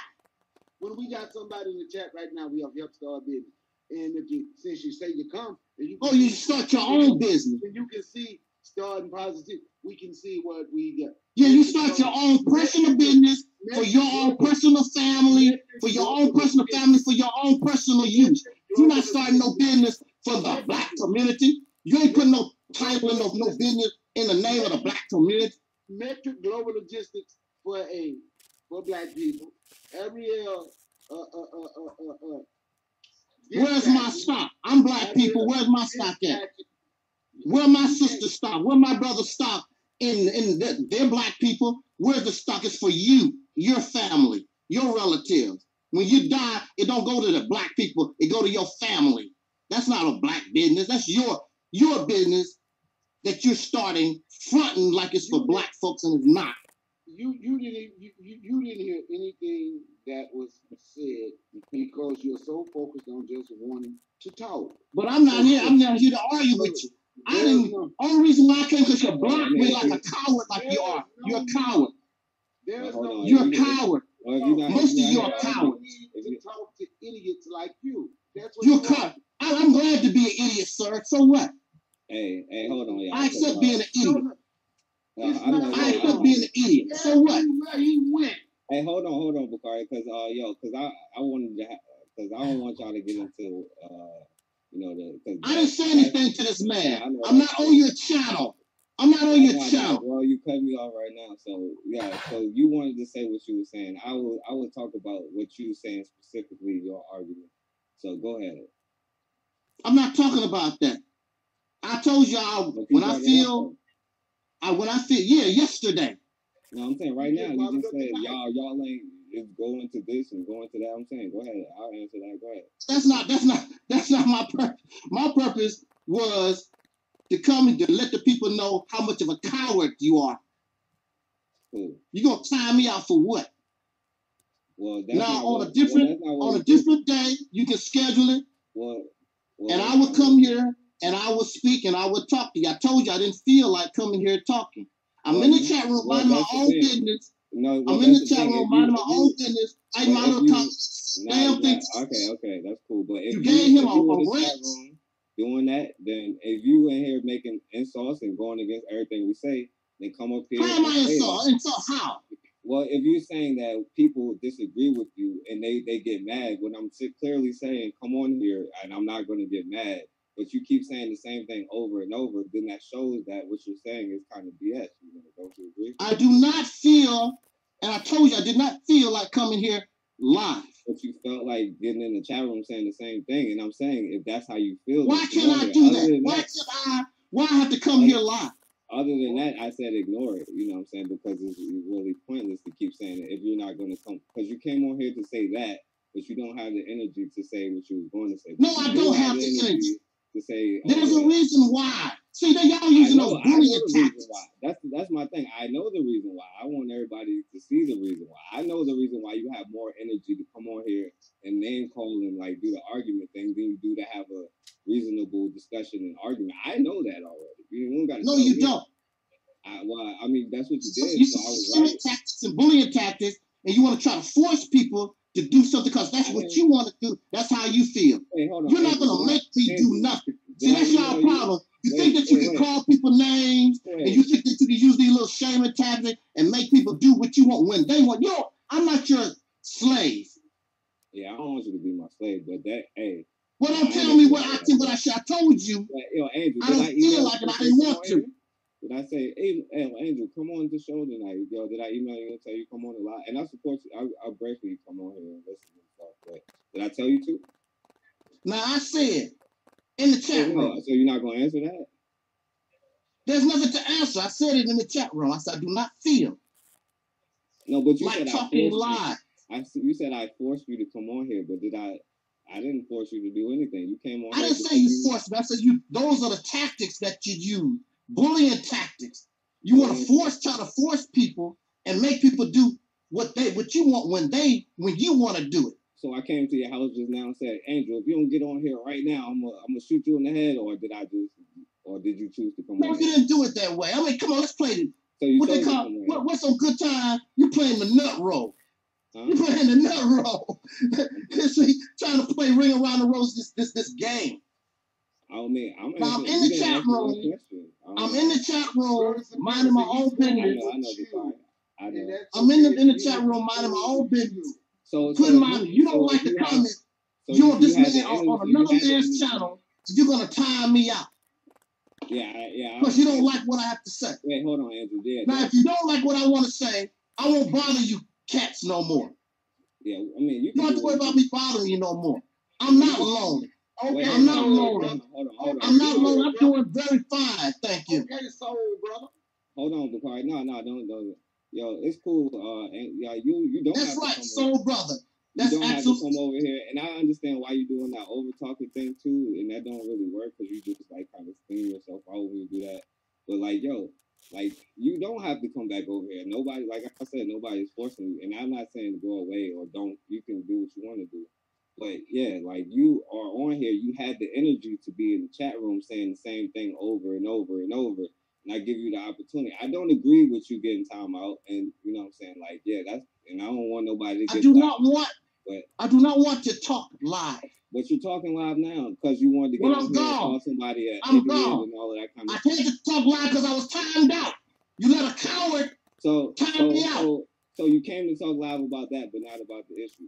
When we got somebody in the chat right now, we have help start business. And if you since you say you come, and you Oh, you start your own business. and you can see starting positive, we can see what we got. Yeah, you start your own personal business for your own personal family, for your own personal family, for your own personal use. You're not starting no business for the black community. You ain't putting no title no, no business in the name of the black community. Metric Global Logistics for a for black people. Ariel, uh, uh, uh, uh, uh, uh, Where's my stock? I'm black people. Where's my stock at? Where my sister stock? Where my brother stock? In in the, they're black people. Where's the stock? It's for you, your family, your relatives. When you die, it don't go to the black people. It go to your family. That's not a black business. That's your your business that you're starting fronting like it's for black folks and it's not. You you didn't you, you, you didn't hear anything that was said because you're so focused on just wanting to talk. But I'm not here. I'm not here to argue with you. I didn't. Only reason why I came because you're blocked me like a coward, like you are. You're a coward. There's no You're a coward. Well, not, Most of if you you're cowards. need to talk to idiots like you. That's what You're a you want. coward. I- I'm glad to be an idiot, sir. So what? Hey, hey, hold on, y'all. I accept being an idiot. Uh, I know, I yo, accept being an idiot. So what? Where he went. Hey, hold on, hold on, Bakari, because uh, yo, because I I wanted to, because I don't want y'all to get into uh, you know, the. Cause I didn't say anything to this man. I know. I'm not on your channel. I'm not on your channel. Well, you cut me off right now, so yeah. So you wanted to say what you were saying. I will, I will talk about what you were saying specifically, your argument. So go ahead. I'm not talking about that. I told y'all when I brought it feel, I when I said yeah, yesterday. No, I'm saying right now. you just said y'all y'all ain't is go into this and going to that. I'm saying go ahead. I'll answer that. Go ahead. That's not. That's not. That's not my purpose. My purpose was to come and to let the people know how much of a coward you are. Cool. You gonna time me out for what? Well, that's now on what, a different well, what on a different day, you can schedule it, Well, well, and I will come here and I would speak and I would talk to you. I told you I didn't feel like coming here talking. I'm Well, in the chat room well, minding my own thing. business. No, well, I'm in the chat room minding my own business. I But might if have you- talk Nah, damn nah, things. Okay, okay, that's cool. But if You you, gave him a- a chat room doing that, then if you in here making insults and going against everything we say, then come up here. How am I insult? Insult how? Well, if you're saying that people disagree with you and they, they get mad, when I'm clearly saying, come on here, and I'm not going to get mad, but you keep saying the same thing over and over, then that shows that what you're saying is kind of BS. You know, don't you agree? I do not feel, and I told you I did not feel like coming here live. But you felt like getting in the chat room saying the same thing, and I'm saying if that's how you feel, Why can't I do that? Why that, can I? Why I have to come here live? Other than that, I said ignore it. You know what I'm saying? Because it's really pointless to keep saying it if you're not going to come. Because you came on here to say that, but you don't have the energy to say what you was going to say. No, I do don't have the energy. To say. There's oh, a um, reason why See, they y'all using know, those bullying tactics. why. That's that's my thing. I know the reason why. I want everybody to see the reason why. I know the reason why you have more energy to come on here and name call and like do the argument thing than you do to have a reasonable discussion and argument. I know that already. You don't. No, you don't. I, well, I mean, that's what you did, You so I was right. tactics and bullying tactics, and you want to try to force people to do something because that's what you want to do. That's how you feel. Hey. You're not gonna let me do nothing. See, that's your problem. You think that you can call people names, and you think that you can use these little shaming tactics and make people do what you want when they want. Know, I'm not your slave. Yeah, I don't want you to be my slave, but that, hey. Well, don't tell me what I can, what I should. I told you. Yo, Andrew, I don't feel like it. I to didn't want to. Did I say, hey, hey, Andrew, come on the show tonight? Yo, did I email you and tell you come on a lot? And I support you. I, I'll gratefully come on here and listen and stuff. But did I tell you to? Now I said in the chat no, room. so you're not gonna answer that? There's nothing to answer. I said it in the chat room. I said I do not feel No, but you like said I talking forced you. I I you said I forced you to come on here, but did I? I didn't force you to do anything. You came on. I didn't say you forced me. I said you. Those are the tactics that you use. Bullying tactics. You want to force, try to force people and make people do what they, what you want when they, when you want to do it. So I came to your house just now and said, Angel, if you don't get on here right now, I'm gonna I'm gonna shoot you in the head, or did I just, or did you choose to come No, on? you didn't do it that way. I mean, come on, let's play it. So you What they told me to call what, what's on good time? You playing the nut roll. Huh? You playing the nut roll. See, trying to play ring around the rose this this this game. I mean, I'm, Now, I'm in the chat room. I don't I'm know. in the chat room, minding my own I business. know, I know, Before. I know. I'm in the in the chat room, minding my own business. So, so Putting my, you don't so like the you comment. so you if on this you had man on, on another man's energy- channel. You're gonna time me out Yeah, yeah. I because you don't like what I have to say. Wait, hold on, Andrew. Yeah, Now, if you don't like what I want to say, I won't bother you cats no more. yeah. I mean, you You don't have to worry about me bothering you no more. I'm not lonely. Wait, I'm not hold on. Hold on, hold on. I'm not lonely. I'm doing very fine. Thank you. Okay, soul brother. Hold on, Bakari. No, no, don't, don't. Yo, it's cool. Uh, and yeah, you you don't. That's have right, soul brother. You don't have to come over here, and I understand why you're doing that over talking thing too, and that don't really work because you just like kind of steam yourself out when you do that. But like, yo, like you don't have to come back over here. Nobody, like I said, nobody's forcing you, and I'm not saying to go away or don't. You can do what you want to do. But yeah, like you are on here, you had the energy to be in the chat room saying the same thing over and over and over. And I give you the opportunity. I don't agree with you getting time out, and you know what I'm saying. Like, yeah, that's and I don't want nobody to I do not want. But I do not want to talk live. but you're talking live now because you wanted to get Well, on I'm gone. somebody an I'm gone. and all of that kind of. I of can't just talk live because I was timed out. You let a coward So, time so, me out. so, so you came to talk live about that, but not about the issue.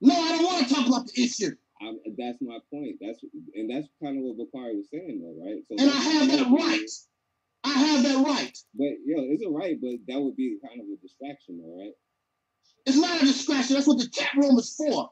No, I don't want to talk about the issue. I'm, that's my point. That's and that's kind of what Bakari was saying, though, right? So And I have that right. I have that right. But yo, it's a right, but that would be kind of a distraction, though, right? It's not a distraction. That's what the chat room is for.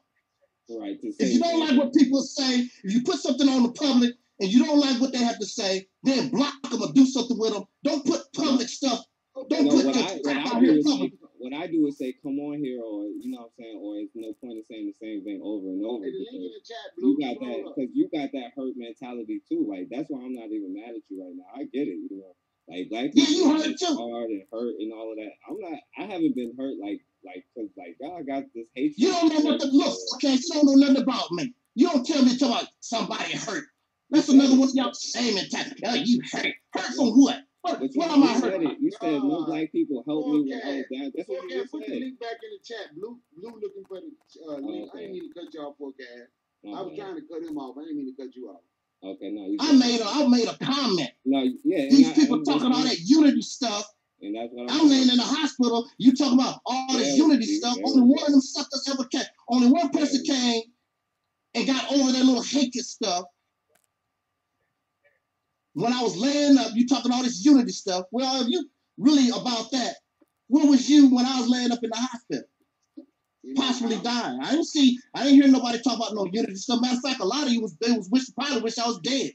Right. To If you don't like what people say, if you put something on the public and you don't like what they have to say, then block them or do something with them. Don't put public stuff. Don't No, put the I crap I out here public. What I do is say, come on here, or you know what I'm saying, or it's no point in saying the same thing over and over because you got that because you got that hurt mentality too. Like that's why I'm not even mad at you right now. I get it, you know. Like black Yeah, you hurt too. hard and hurt and all of that. I'm not. I haven't been hurt like like because like God got this hatred. You don't know nothing. Look, okay, you don't know nothing about me. You don't tell me about somebody hurt. That's another one y'all shaming tactics. Oh, you hurt. Hurt from what? What, But you, what am I said it. You said no black people help me with Okay. down. That's what you put the link back in the chat. Blue, blue looking for the uh, link. I didn't mean to cut you off, forecast. I was trying to cut him off. I didn't mean to cut you off. Okay, no, you I made a, I made a comment. No, yeah. These I- people talking all that unity stuff. And that's what I'm I'm laying in the hospital. You talking about all this we unity go, stuff. there Only one of them suckers ever came. Only one person came and got over that little hatred stuff. When I was laying up, you talking all this unity stuff. Well, if you really about that, where was you when I was laying up in the hospital? Possibly dying. I didn't see, I didn't hear nobody talk about no unity stuff. Matter of fact, a lot of you was they was wish probably wish I was dead.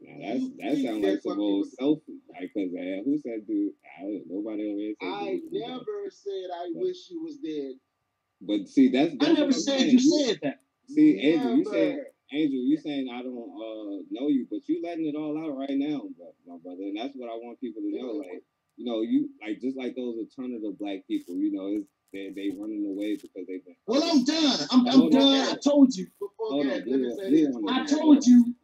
Now that's that sounds like some old selfie. Like, cause uh, who said dude? I, nobody over here said. I dude, you never said I wish you was dead. But see, that's, I that's never I'm said saying. you said that. See, Andrew, you said Never. Angel, you saying I don't uh know you, but you letting it all out right now, bro, my brother, and that's what I want people to know. Like, you know, you like just like those alternative black people, you know, it's, they they running away because they've been. Well, I'm done. I'm, I'm Hold on. done. I told you. Hold on, Let me say this. on I told you.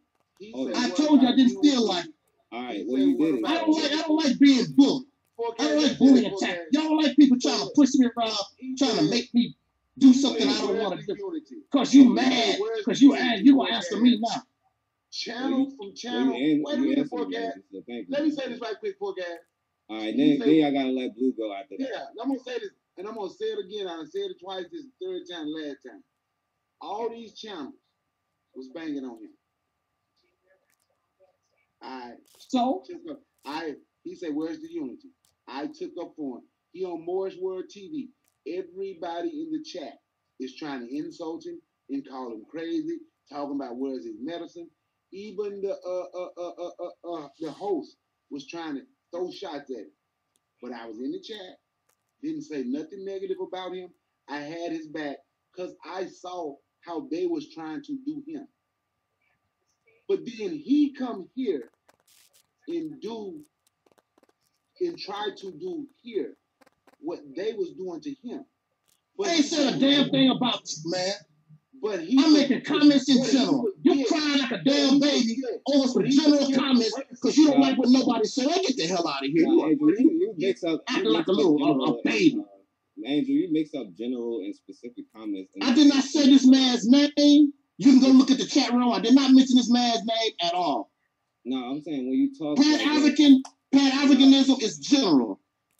Hold I told you I didn't feel like. it. All right, well you did. I don't like. I don't like being bullied. I don't like bullying attack. Y'all don't like people trying to push me around, trying to make me do something I don't want to do. Cause you mad. Cause you ask. You gonna answer me now. Channel from channel. Well, you Wait a you minute, answered poor guy. Angel, so thank you. Let me say this right quick, poor guy. All right, then, say- then I gotta let Blue go after that. Yeah, I'm gonna say this, and I'm gonna say it again. I said it twice. This third time, last time. All these channels was banging on him. I so I he said, "Where's the unity?" I took up for him. He on Morris World TV. Everybody in the chat is trying to insult him and call him crazy, talking about where's his medicine. Even the uh uh uh uh uh, uh the host was trying to throw shots at him. But I was in the chat, didn't say nothing negative about him. I had his back because I saw how they was trying to do him. But then he come here and do and try to do here what they was doing to him. I ain't said a damn thing about you, man. But he I'm making comments in general. You crying like a damn baby over some general comments because you don't like what nobody said. I get the hell out of here. Nah, You Angel, you, you mix up. you acting like a little a, general a baby. uh, Angel, you mix up general and specific comments. And I did not say this man's name. You can go look at the chat room. I did not mention this man's name at all. No, I'm saying when you talk. Pan like that- African, Pan Africanism is general.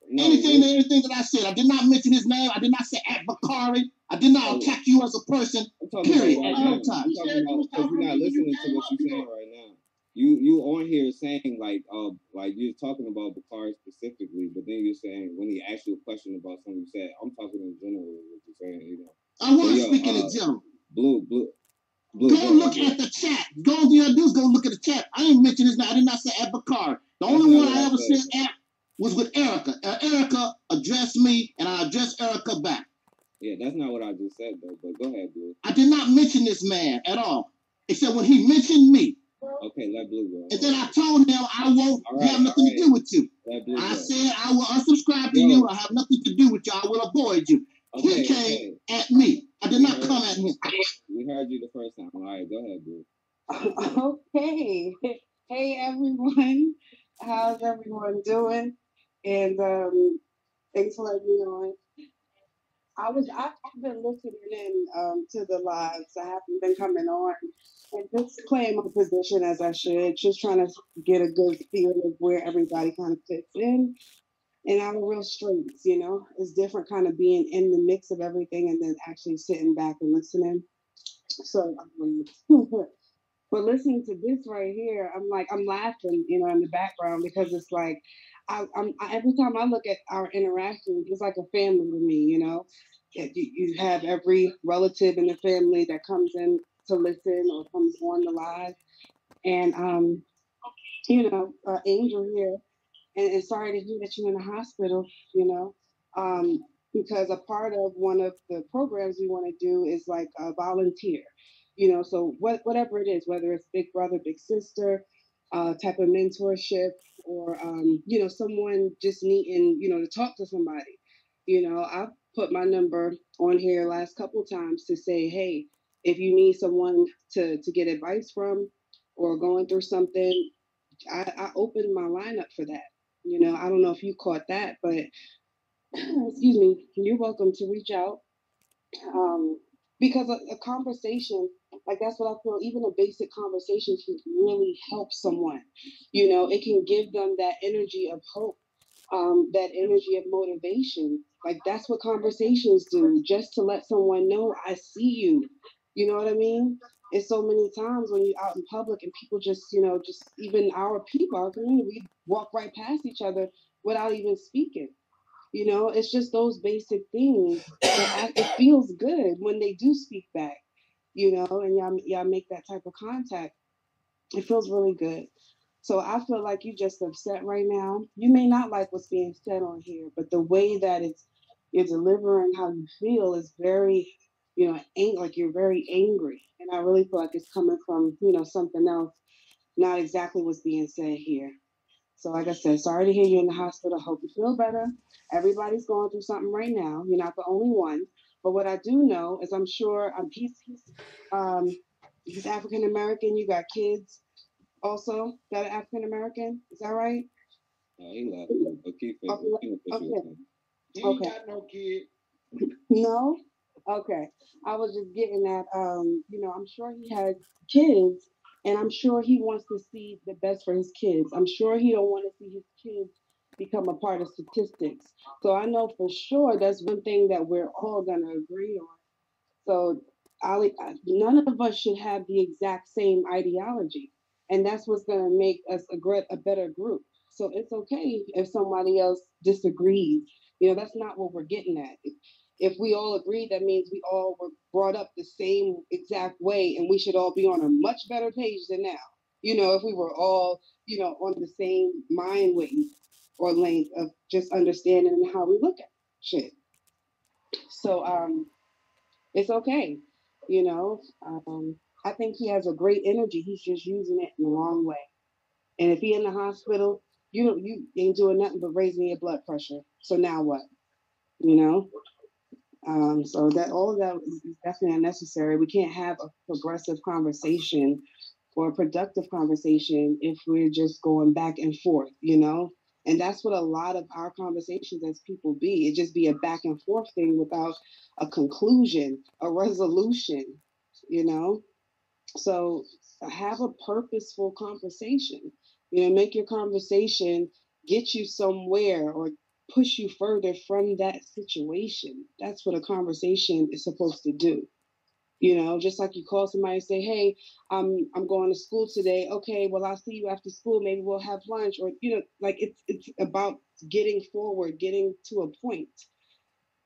No, Anything, you- anything that I said, I did not mention his name. I did not say at Bakari. I did not attack you as a person. Period. At no time. I'm talking about because you're not listening to what you're saying right now. You you on here saying like uh like you're talking about Bakari specifically, but then you're saying when he asked you a question about something you said, I'm talking in general. What you're saying, you know. I was So, yo, speaking uh, in general. Blue, blue, blue. Go look at the chat. Go on the do is go look at the chat. I didn't mention his name. I did not say at Bakari. The That's only not one I I ever said. said at was with Erica. Uh, Erica addressed me, and I addressed Erica back. Yeah, that's not what I just said though. But go ahead, Blue. I did not mention this man at all, except when he mentioned me. Okay, let Blue go. And then I told him I won't All right, have nothing all to do with you. Let Blue I said I will unsubscribe to Yo. you. I have nothing to do with you. I will avoid you. Okay, he came at me. I did We not heard- come at him. We heard you the first time. All right, go ahead, Blue. Okay. Hey everyone. How's everyone doing? And um thanks for letting me on. I was I- I've been listening in um to the lives. I haven't been coming on and just playing my position as I should, just trying to get a good feel of where everybody kind of fits in in our real streets, you know. It's different kind of being in the mix of everything and then actually sitting back and listening. So But listening to this right here, I'm like, I'm laughing, you know, in the background because it's like, I, I'm I, every time I look at our interactions, it's like a family to me, you know. You, you have every relative in the family that comes in to listen or comes on the live, and um, you know, uh, Angel here, and, and sorry to hear that you're in the hospital, you know, um, because a part of one of the programs we want to do is like a volunteer you know? So what, whatever it is whether it's big brother big sister uh, type of mentorship or um, you know someone just needing you know to talk to somebody. You know i've put my number on here last couple times to say hey if you need someone to to get advice from or going through something i, I opened my lineup for that. You know i don't know if you caught that but excuse me you're welcome to reach out um, because a, a conversation like that's what i feel even a basic conversation can really help someone you know? It can give them that energy of hope um, that energy of motivation. Like that's what conversations do just to let someone know i see you. You know what i mean? It's so many times when you're out in public and people just you know just even our people our community we walk right past each other without even speaking you know, it's just those basic things. that It feels good when they do speak back, you know, and y'all, y'all make that type of contact. It feels really good. So I feel like you just upset right now. You may not like what's being said on here, but the way that it's you're delivering how you feel is very you know, ain't like you're very angry. And I really feel like it's coming from, you know, something else, not exactly what's being said here. So, like I said, sorry to hear you're in the hospital. Hope you feel better. Everybody's going through something right now. You're not the only one. But what I do know is I'm sure um, he's, he's, um, he's African American. You got kids also that are African American. Is that right? Uh, he left, but keep it. Okay. Okay. pushing. He Okay. got no kid. No? Okay. I was just getting that. um, you know, I'm sure he has kids and I'm sure he wants to see the best for his kids. I'm sure he don't want to see his kids become a part of statistics. So I know for sure that's one thing that we're all gonna agree on. So Ali, none of us should have the exact same ideology. And that's what's gonna make us a great, a better group. So it's okay if somebody else disagrees. You know, that's not what we're getting at. If, we all agree, that means we all were brought up the same exact way and we should all be on a much better page than now. You know, if we were all, you know, on the same mind wave or length of just understanding how we look at shit. So um it's okay, you know. Um I think he has a great energy. He's just using it in the wrong way. And if he in the hospital, you don't you ain't doing nothing but raising your blood pressure. So now what? You know? Um, so that all of that is definitely unnecessary. We can't have a progressive conversation or a productive conversation if we're just going back and forth, you know? And that's what a lot of our conversations as people be. It just be a back and forth thing without a conclusion, a resolution, you know? So have a purposeful conversation. You know, make your conversation get you somewhere or push you further from that situation. That's what a conversation is supposed to do. You know, just like you call somebody and say, "Hey, I'm I'm going to school today." Okay, well, I'll see you after school. Maybe we'll have lunch, or you know, like it's it's about getting forward, getting to a point,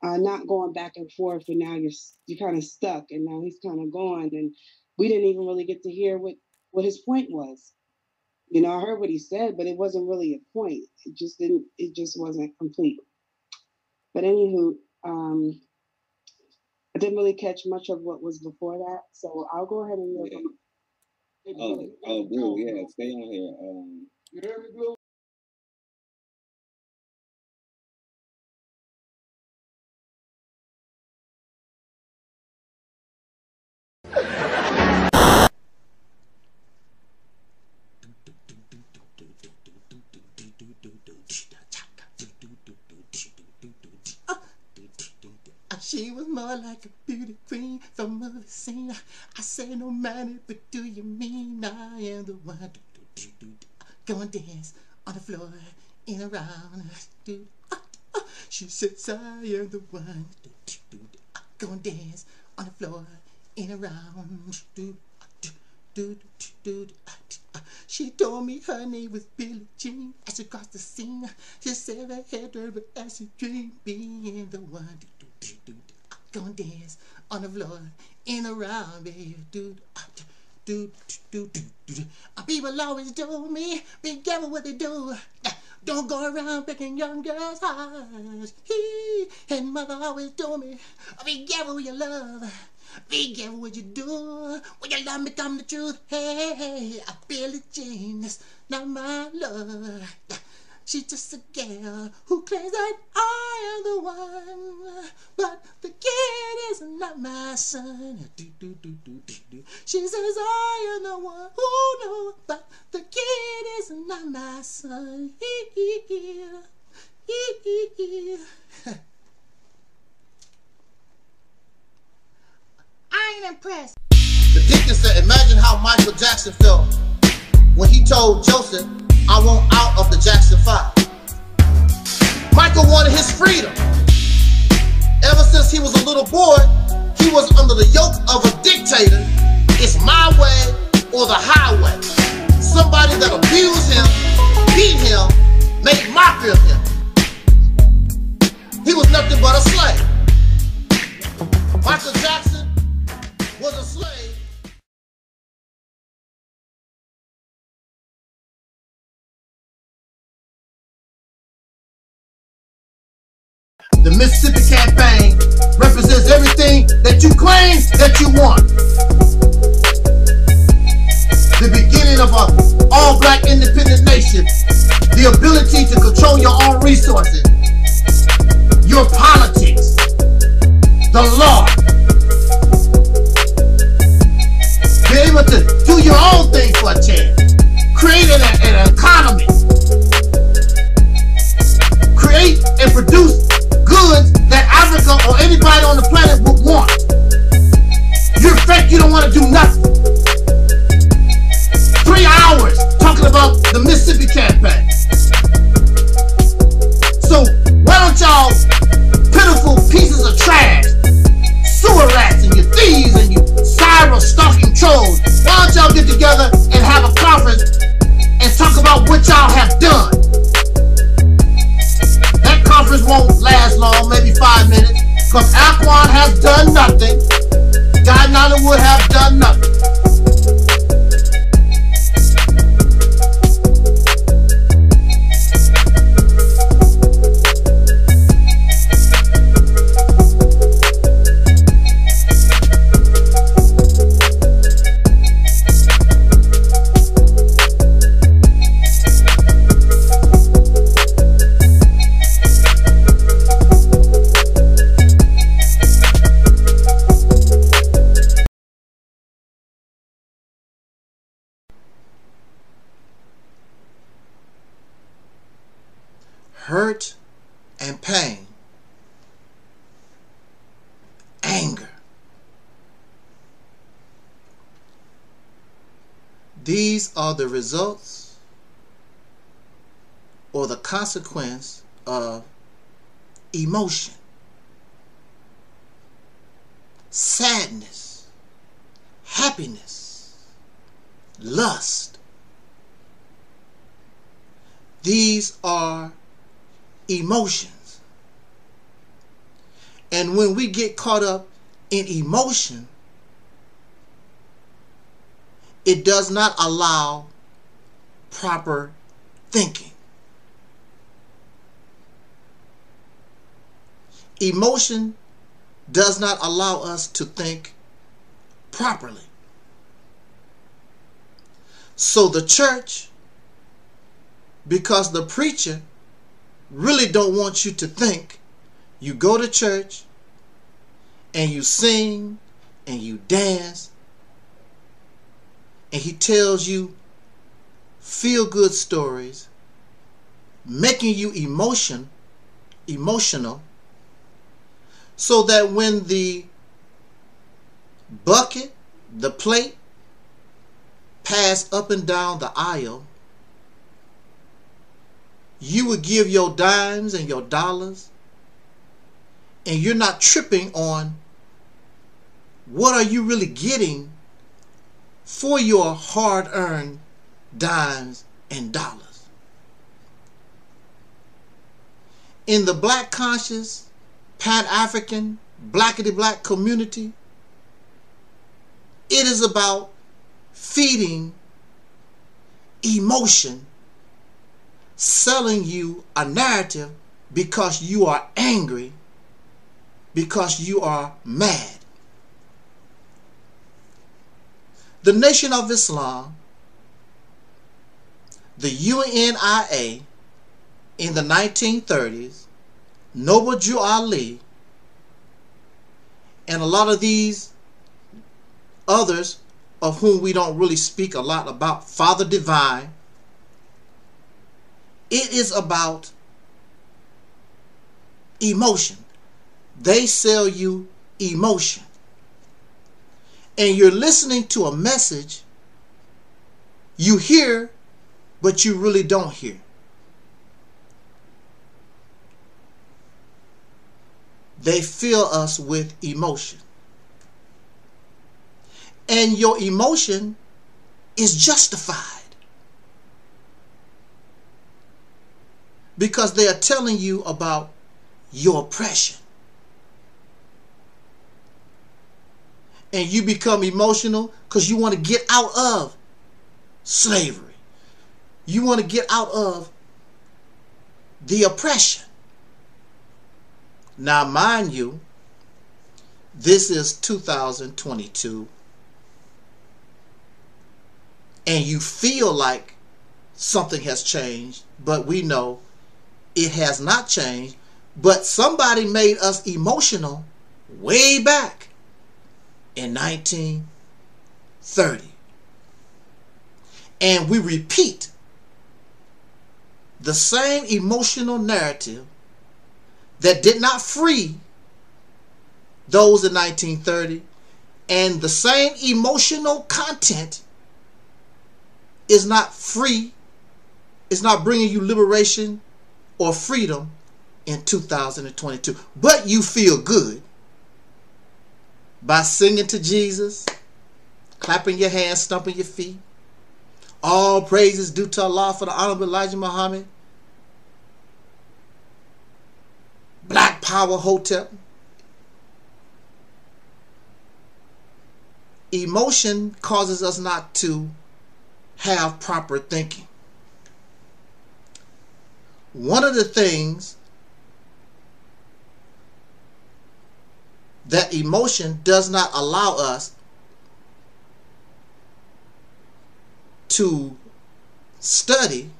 uh, not going back and forth. And now you're you're kind of stuck, and now he's kind of gone, and we didn't even really get to hear what what his point was. You know, I heard what he said, but it wasn't really a point. It just didn't. It just wasn't complete. But anywho, um, I didn't really catch much of what was before that, so I'll go ahead and. yield the mic. Oh, oh, Blue, yeah, stay on here. Um, scene. I say no matter, but do you mean I am the one? Go and dance on the floor in around. Do, ah, ah. She says I am the one. Go and dance on the floor in around. Do, do, do, do, do, ah, ah. She told me her name was Billie Jean as she crossed the scene. She said her head her as she dreamed being the one. Do, do, do, do. Ah, Go and dance on the floor in around, baby. Do, ah, do, do, do, do. Ah, People always told me, be careful what they do. Ah, Don't go around breaking young girls' hearts. He and mother always told me, be careful with your love. Be careful what you do. When your love become the truth. Hey, hey, I feel it, Jean. It's not my love. She's just a girl who claims that I am the one. But the not my son. She says I am the one who knows. But the kid is not my son. I ain't impressed. The deacon said, imagine how Michael Jackson felt when he told Joseph, I want out of the Jackson 5. Michael wanted his freedom. Ever since he was a little boy, he was under the yoke of a dictator. It's my way or the highway. Somebody that abused him, beat him, made mockery of him. He was nothing but a slave. Michael Jackson was a slave. The Mississippi campaign represents everything that you claim that you want. The beginning of a all black independent nation. The ability to control your own resources. Your politics. The law. Be able to do your own thing for a chance. Create an, an economy. Create and produce goods that Africa or anybody on the planet would want. You're fake, you don't want to do nothing. Three hours talking about the Mississippi campaign. So why don't y'all pitiful pieces of trash, sewer rats and your thieves and you cyber stalking trolls, why don't y'all get together and have a conference and talk about what y'all have done? Conference won't last long, maybe five minutes, because Aquan has done nothing. Guye Nollywood have done nothing. Hurt and pain, anger. These are the results or the consequence of emotion, sadness, happiness, lust. These are emotions. And when we get caught up in emotion, it does not allow proper thinking. Emotion does not allow us to think properly. So the church, because the preacher really don't want you to think, you go to church and you sing and you dance and he tells you feel good stories making you emotion emotional so that when the bucket the plate pass up and down the aisle you would give your dimes and your dollars and you're not tripping on what are you really getting for your hard-earned dimes and dollars. In the black conscious, pan-African, blackity black community, it is about feeding emotion selling you a narrative because you are angry, because you are mad. The Nation of Islam, the UNIA in the 1930s, Noble Drew Ali, and a lot of these others of whom we don't really speak a lot about, Father Divine, it is about emotion. They sell you emotion. And you're listening to a message you hear, but you really don't hear. They fill us with emotion. And your emotion is justified. Because they are telling you about your oppression. And you become emotional because you want to get out of slavery. You want to get out of the oppression. Now, mind you, this is 2022 and you feel like something has changed, but we know it has not changed. But somebody made us emotional way back in 1930. And we repeat the same emotional narrative that did not free those in 1930 and the same emotional content is not free it's not bringing you liberation or freedom in 2022 but you feel good by singing to Jesus clapping your hands stomping your feet. All praises due to Allah for the honorable Elijah Muhammad. Black Power Hotel. Emotion causes us not to have proper thinking. One of the things that emotion does not allow us to study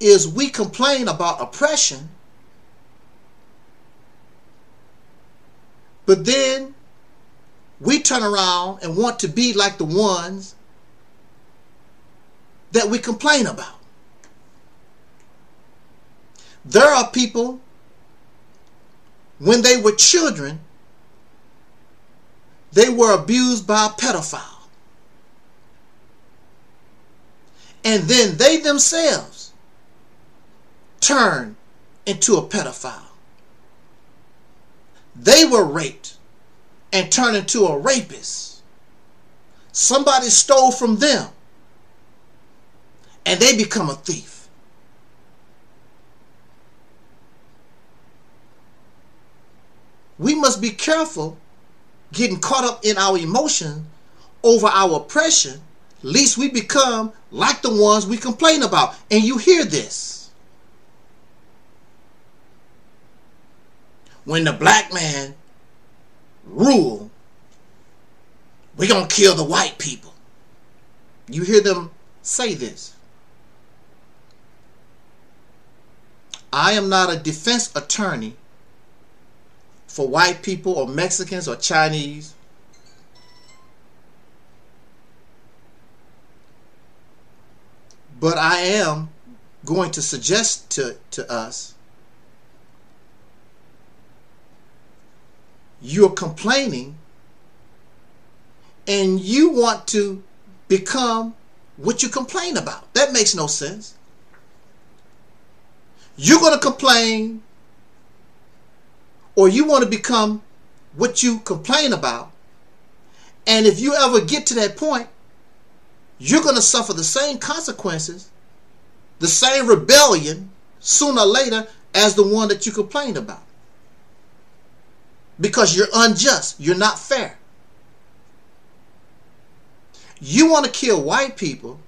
is we complain about oppression, but then we turn around and want to be like the ones that we complain about. There are people, when they were children, they were abused by a pedophile. And then they themselves turn into a pedophile. They were raped and turn into a rapist. Somebody stole from them and they become a thief. We must be careful getting caught up in our emotion over our oppression, lest we become like the ones we complain about. And you hear this. When the black man rule, we're going to kill the white people. You hear them say this. I am not a defense attorney for white people or Mexicans or Chinese. But I am going to suggest to, to us you're complaining and you want to become what you complain about. That makes no sense. You're going to complain or you want to become what you complain about. And if you ever get to that point, you're going to suffer the same consequences, the same rebellion sooner or later as the one that you complained about because you're unjust. You're not fair. You want to kill white people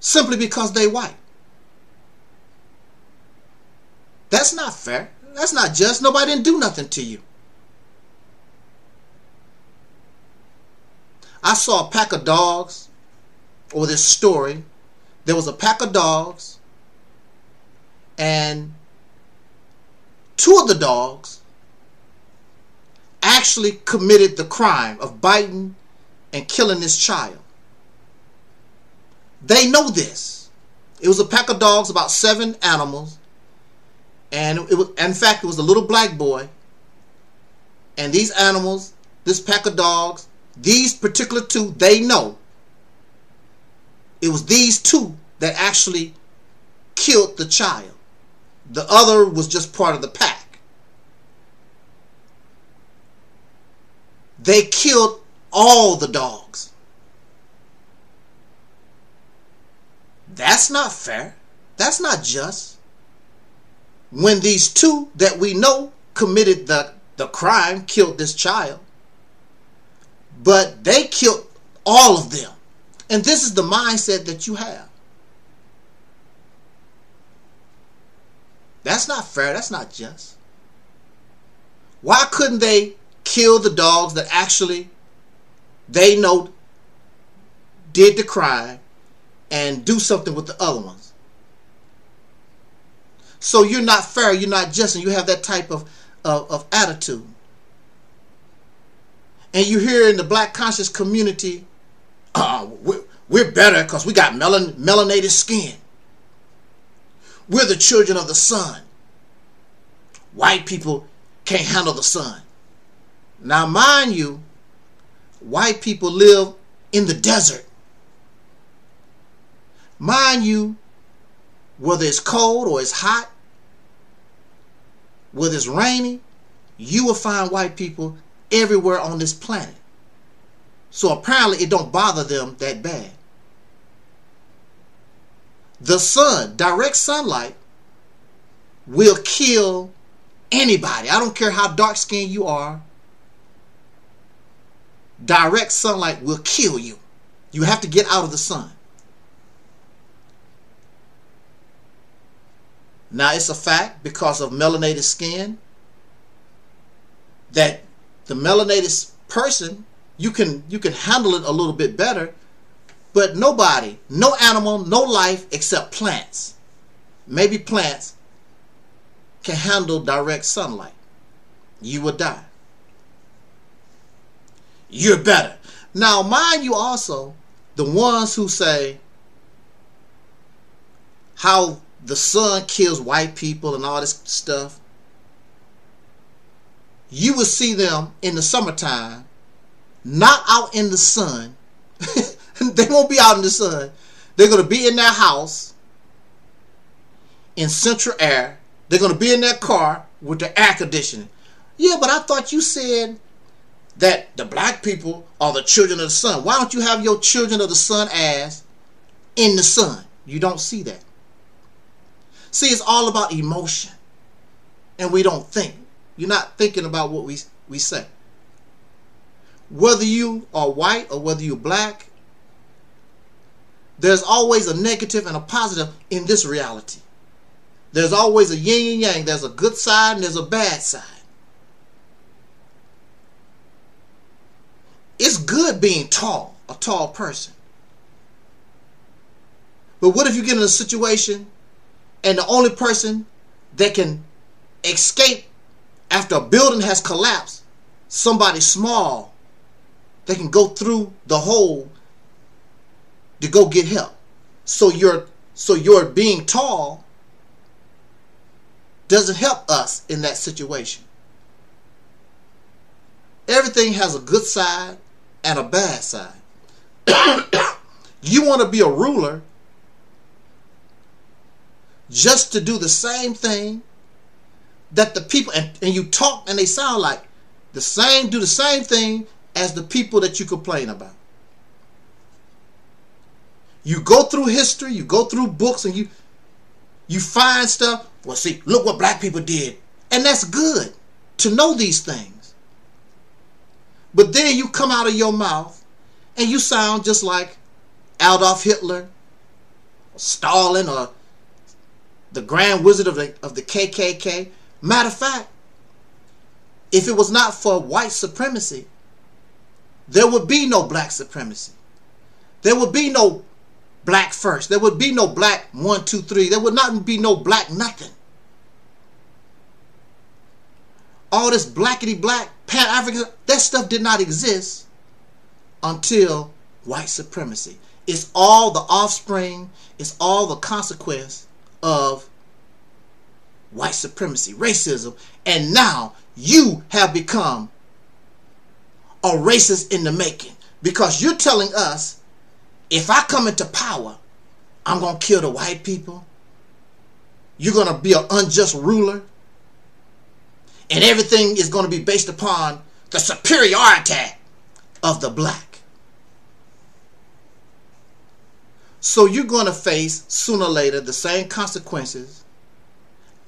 simply because they white. That's not fair. That's not just. Nobody didn't do nothing to you. I saw a pack of dogs, or this story. There was a pack of dogs, and two of the dogs actually committed the crime of biting and killing this child. They know this. It was a pack of dogs, about seven animals, and it was, in fact, it was a little black boy. And these animals, this pack of dogs, these particular two, they know it was these two that actually killed the child. The other was just part of the pack. They killed all the dogs. That's not fair. That's not just. When these two that we know committed the, the crime, killed this child, but they killed all of them. And this is the mindset that you have. That's not fair. That's not just. Why couldn't they kill the dogs that actually they know did the crime and do something with the other ones? So you're not fair, you're not just, and you have that type of, of, of attitude. And you hear in the black conscious community, uh, we're, we're better because we got melan, melanated skin. We're the children of the sun. White people can't handle the sun. Now, mind you, white people live in the desert. Mind you, whether it's cold or it's hot, whether it's raining, you will find white people everywhere on this planet. So apparently it don't bother them that bad. The sun, direct sunlight, will kill anybody. I don't care how dark skinned you are. Direct sunlight will kill you. You have to get out of the sun. Now it's a fact because of melanated skin that the melanated person you can you can handle it a little bit better but nobody no animal no life except plants. Maybe plants can handle direct sunlight. You will die. You're better. Now mind you also the ones who say how the sun kills white people and all this stuff you will see them in the summertime not out in the sun. they won't be out in the sun. They're going to be in their house in central air. They're going to be in their car with the air conditioning. Yeah, but I thought you said that the black people are the children of the sun. Why don't you have your children of the sun as in the sun? You don't see that. See, it's all about emotion. And we don't think. You're not thinking about what we, we say whether you are white or whether you're black, there's always a negative and a positive in this reality. There's always a yin and yang. There's a good side and there's a bad side. It's good being tall, a tall person. But what if you get in a situation and the only person that can escape after a building has collapsed, somebody small they can go through the hole to go get help. So your so your being tall doesn't help us in that situation. Everything has a good side and a bad side. you want to be a ruler just to do the same thing that the people and, and you talk and they sound like the same do the same thing as the people that you complain about. You go through history, you go through books, and you you find stuff. Well, see, look what black people did. And that's good to know these things. But then you come out of your mouth and you sound just like Adolf Hitler, Stalin, or the Grand Wizard of the, of the KKK. Matter of fact, if it was not for white supremacy, there would be no black supremacy. There would be no black first. There would be no black one, two, three. There would not be no black nothing. All this blackety black, pan African, that stuff did not exist until white supremacy. It's all the offspring, it's all the consequence of white supremacy, racism. And now you have become a racist in the making because you're telling us if I come into power, I'm going to kill the white people. You're going to be an unjust ruler. And everything is going to be based upon the superiority of the black. So you're going to face sooner or later the same consequences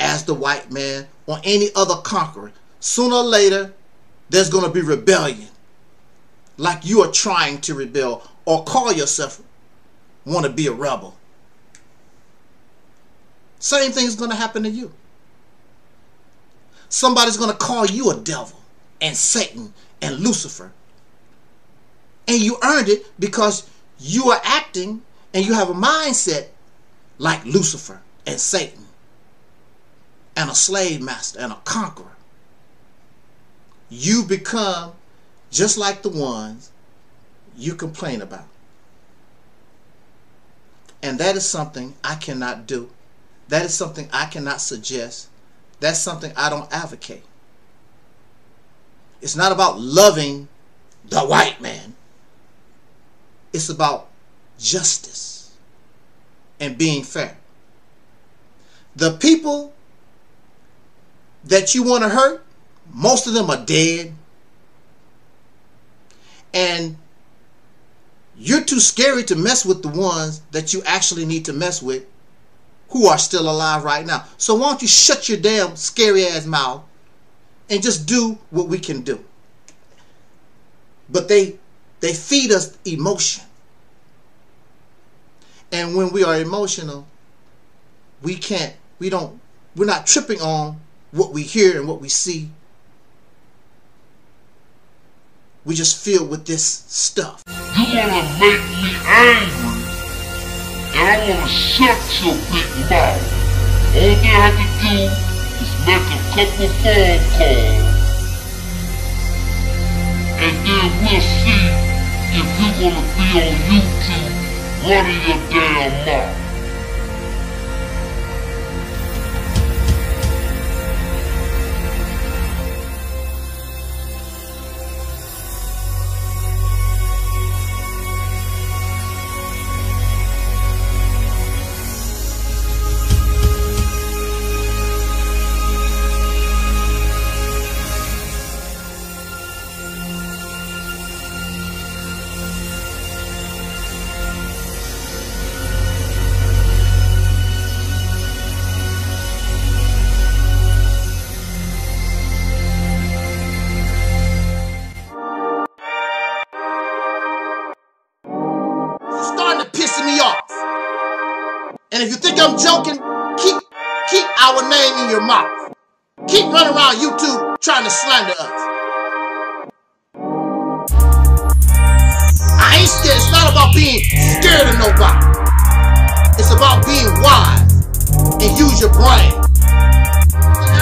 as the white man or any other conqueror. Sooner or later, there's going to be rebellion like you are trying to rebel or call yourself want to be a rebel. Same thing's going to happen to you. Somebody's going to call you a devil and Satan and Lucifer. And you earned it because you are acting and you have a mindset like Lucifer and Satan and a slave master and a conqueror. You become just like the ones you complain about. And that is something I cannot do. That is something I cannot suggest. That's something I don't advocate. It's not about loving the white man. It's about justice and being fair. The people that you want to hurt, most of them are dead. And you're too scary to mess with the ones that you actually need to mess with who are still alive right now. So why don't you shut your damn scary ass mouth and just do what we can do. But they they feed us emotion. And when we are emotional, we can't we don't we're not tripping on what we hear and what we see. We just feel with this stuff. You wanna make me angry, and I wanna shut your big mouth. All they have to do is make a couple phone calls, and then we'll see if you're gonna be on YouTube running your damn mouth. I'm joking, keep keep our name in your mouth. Keep running around YouTube trying to slander us. I ain't scared. It's not about being scared of nobody. It's about being wise and use your brain.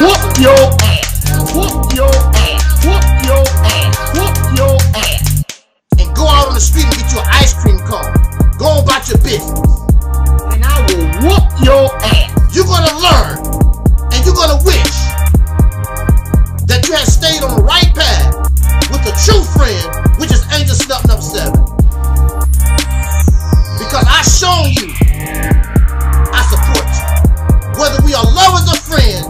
Whoop your ass. Whoop your ass. Whoop your ass. Whoop your ass. And go out on the street and get you an ice cream cone. Go about your business. And I will whoop your ass. You're gonna learn and you're gonna wish that you had stayed on the right path with a true friend, which is Angel Snup Nup 7. Because I shown you I support you. Whether we are lovers or friends,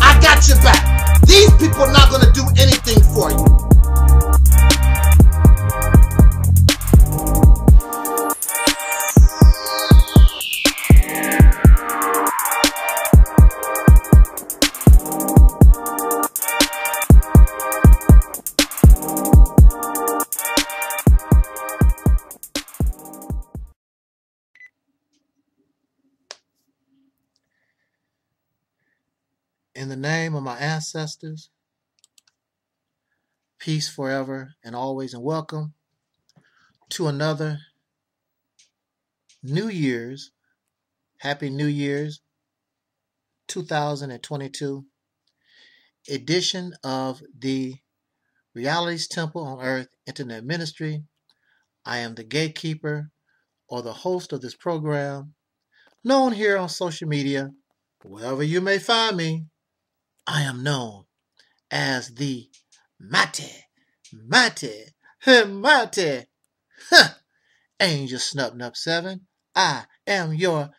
I got your back. These people are not gonna do anything for you. Name of my ancestors, peace forever and always, and welcome to another New Year's, Happy New Year's 2022 edition of the Reality's Temple on Earth Internet Ministry. I am the gatekeeper or the host of this program, known here on social media, wherever you may find me. I am known as the Mate, Mate, Mate, huh, Angel Snup Nup 7. I am your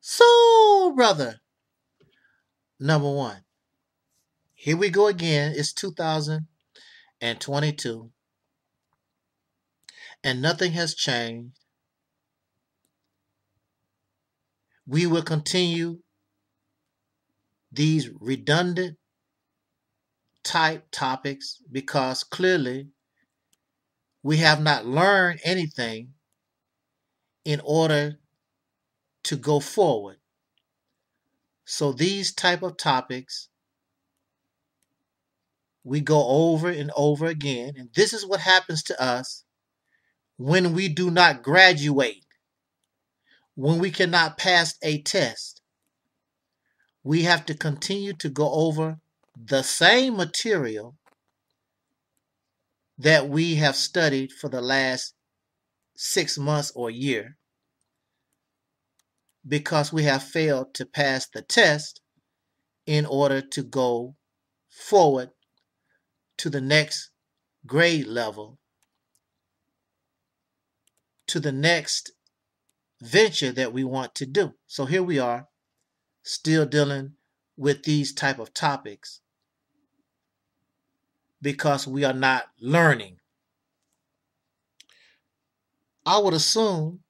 soul brother. Number one. Here we go again. It's 2022. And nothing has changed. We will continue these redundant type topics because clearly we have not learned anything in order to go forward. So these type of topics we go over and over again. And this is what happens to us when we do not graduate, when we cannot pass a test. We have to continue to go over the same material that we have studied for the last six months or year because we have failed to pass the test in order to go forward to the next grade level, to the next venture that we want to do. So here we are, still dealing with these type of topics because we are not learning. I would assume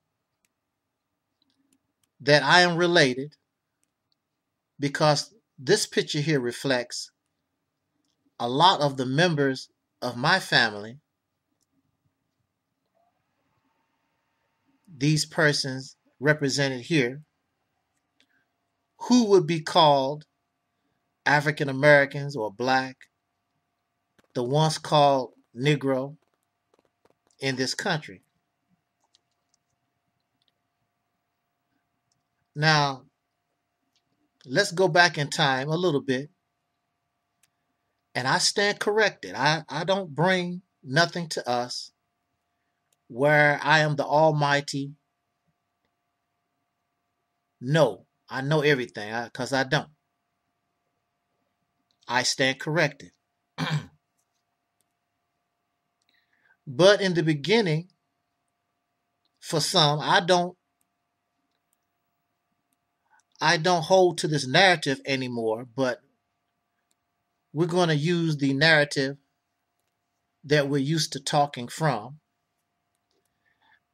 that I am related because this picture here reflects a lot of the members of my family. These persons represented here, who would be called African Americans or black, the once called Negro in this country. Now, let's go back in time a little bit. And I stand corrected. I, I don't bring nothing to us where I am the Almighty. No, I know everything because I, I don't. I stand corrected. but in the beginning, for some, I don't I don't hold to this narrative anymore, but we're going to use the narrative that we're used to talking from.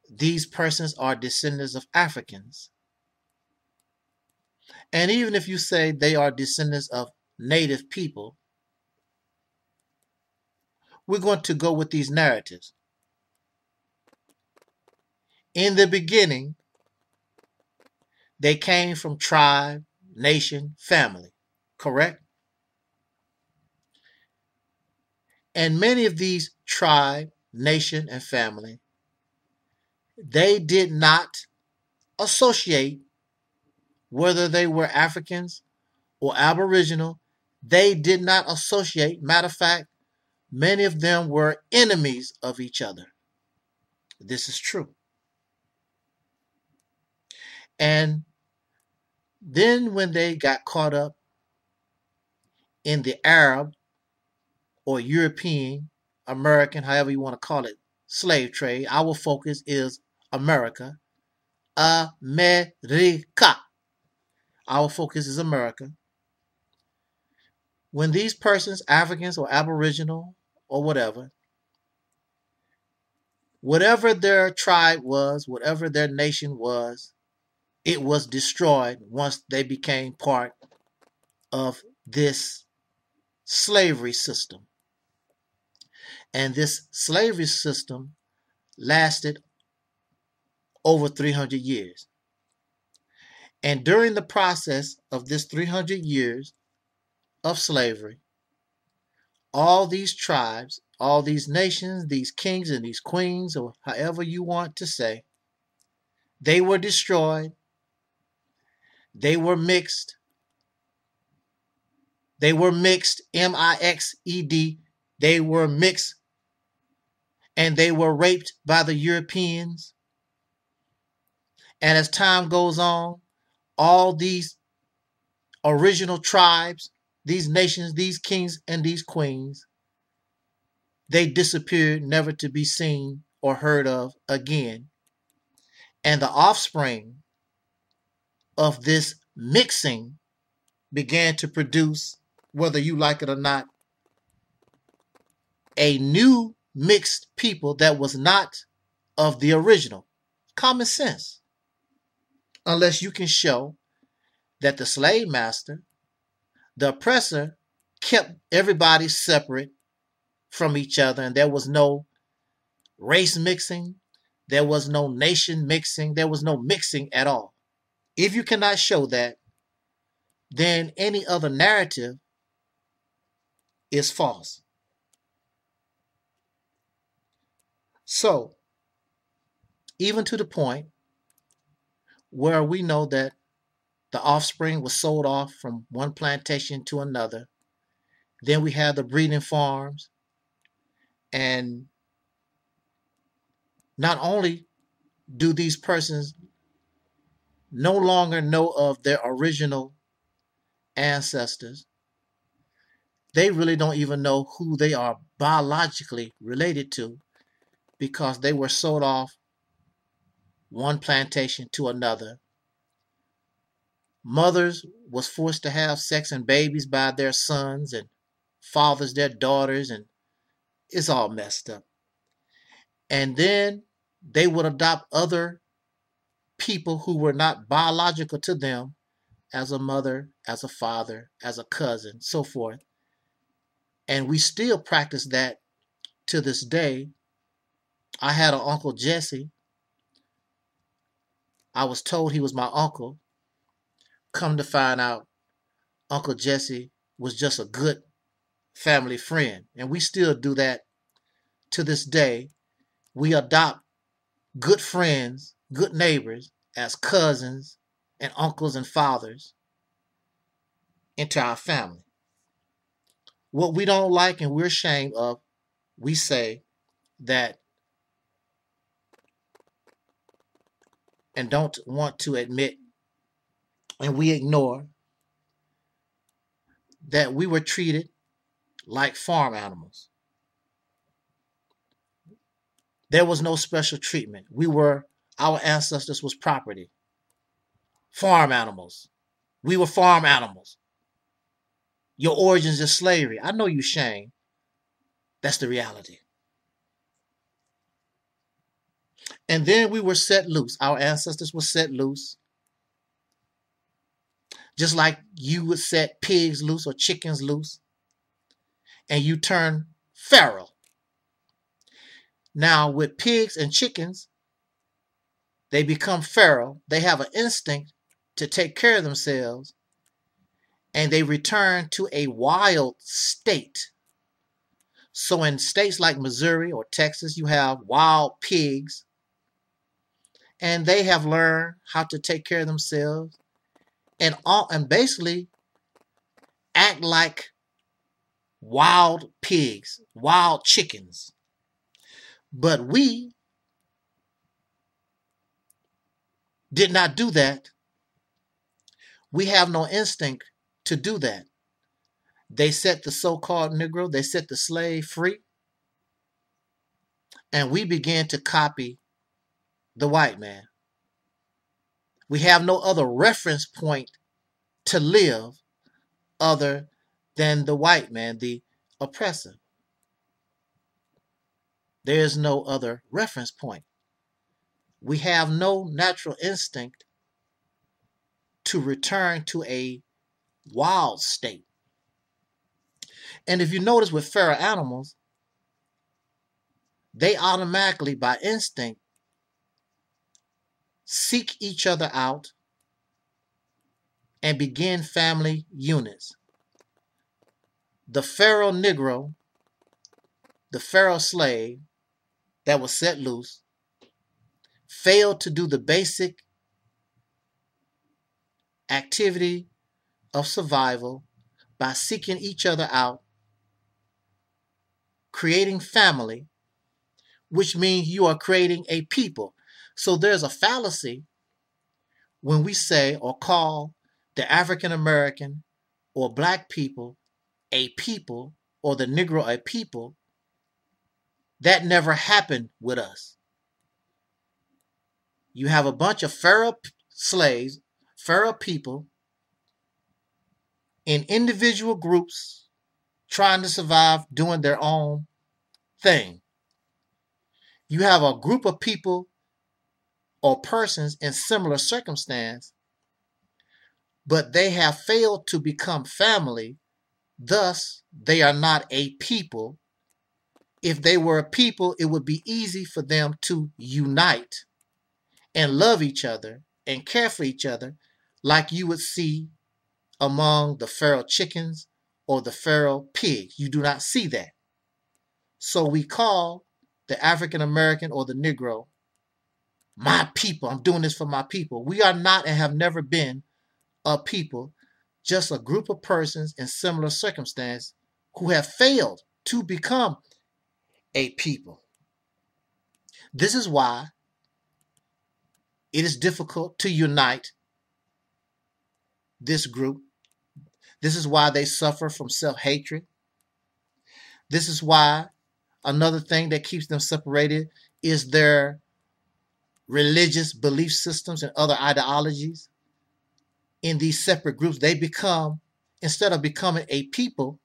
These persons are descendants of Africans. And even if you say they are descendants of native people, we're going to go with these narratives. In the beginning, they came from tribe, nation, family, correct? And many of these tribe, nation, and family, they did not associate whether they were Africans or Aboriginal. They did not associate. Matter of fact, many of them were enemies of each other. This is true. And then when they got caught up in the Arab or European, American, however you want to call it, slave trade, our focus is America. America. Our focus is America. When these persons, Africans or Aboriginal or whatever, whatever their tribe was, whatever their nation was, it was destroyed once they became part of this slavery system. And this slavery system lasted over 300 years. And during the process of this 300 years of slavery, all these tribes, all these nations, these kings and these queens, or however you want to say, they were destroyed they were mixed. They were mixed, M I X E D. They were mixed and they were raped by the Europeans. And as time goes on, all these original tribes, these nations, these kings, and these queens, they disappeared, never to be seen or heard of again. And the offspring of this mixing began to produce, whether you like it or not, a new mixed people that was not of the original. Common sense unless you can show that the slave master, the oppressor, kept everybody separate from each other and there was no race mixing, there was no nation mixing, there was no mixing at all. If you cannot show that, then any other narrative is false. So, even to the point where we know that the offspring was sold off from one plantation to another. Then we have the breeding farms. And not only do these persons no longer know of their original ancestors, they really don't even know who they are biologically related to because they were sold off one plantation to another. Mothers was forced to have sex and babies by their sons and fathers their daughters and it's all messed up. And then they would adopt other people who were not biological to them as a mother, as a father, as a cousin, so forth. And we still practice that to this day. I had an Uncle Jesse. I was told he was my uncle. Come to find out, Uncle Jesse was just a good family friend. And we still do that to this day. We adopt good friends, good neighbors as cousins and uncles and fathers into our family. What we don't like and we're ashamed of, we say that and don't want to admit and we ignore that we were treated like farm animals. There was no special treatment. We were, our ancestors was property. Farm animals. We were farm animals. Your origins is slavery. I know you shame. That's the reality. And then we were set loose. Our ancestors were set loose. Just like you would set pigs loose or chickens loose. And you turn feral. Now, with pigs and chickens, they become feral. They have an instinct to take care of themselves. And they return to a wild state. So, in states like Missouri or Texas, you have wild pigs and they have learned how to take care of themselves and all and basically act like wild pigs, wild chickens. But we did not do that. We have no instinct to do that. They set the so called Negro, they set the slave free. And we began to copy the white man. We have no other reference point to live other than the white man, the oppressor. There is no other reference point. We have no natural instinct to return to a wild state. And if you notice with feral animals, they automatically, by instinct, seek each other out, and begin family units. The feral Negro, the feral slave that was set loose, failed to do the basic activity of survival by seeking each other out, creating family, which means you are creating a people. So there's a fallacy when we say or call the African American or black people a people or the Negro a people. That never happened with us. You have a bunch of feral slaves, feral people in individual groups trying to survive doing their own thing. You have a group of people or persons in similar circumstance, but they have failed to become family, thus, they are not a people. If they were a people, it would be easy for them to unite and love each other and care for each other like you would see among the feral chickens or the feral pigs. You do not see that. So we call the African American or the Negro, my people, I'm doing this for my people. We are not and have never been a people, just a group of persons in similar circumstance who have failed to become a people. This is why it is difficult to unite this group. This is why they suffer from self hatred. This is why another thing that keeps them separated is their religious belief systems and other ideologies. In these separate groups, they become, instead of becoming a people,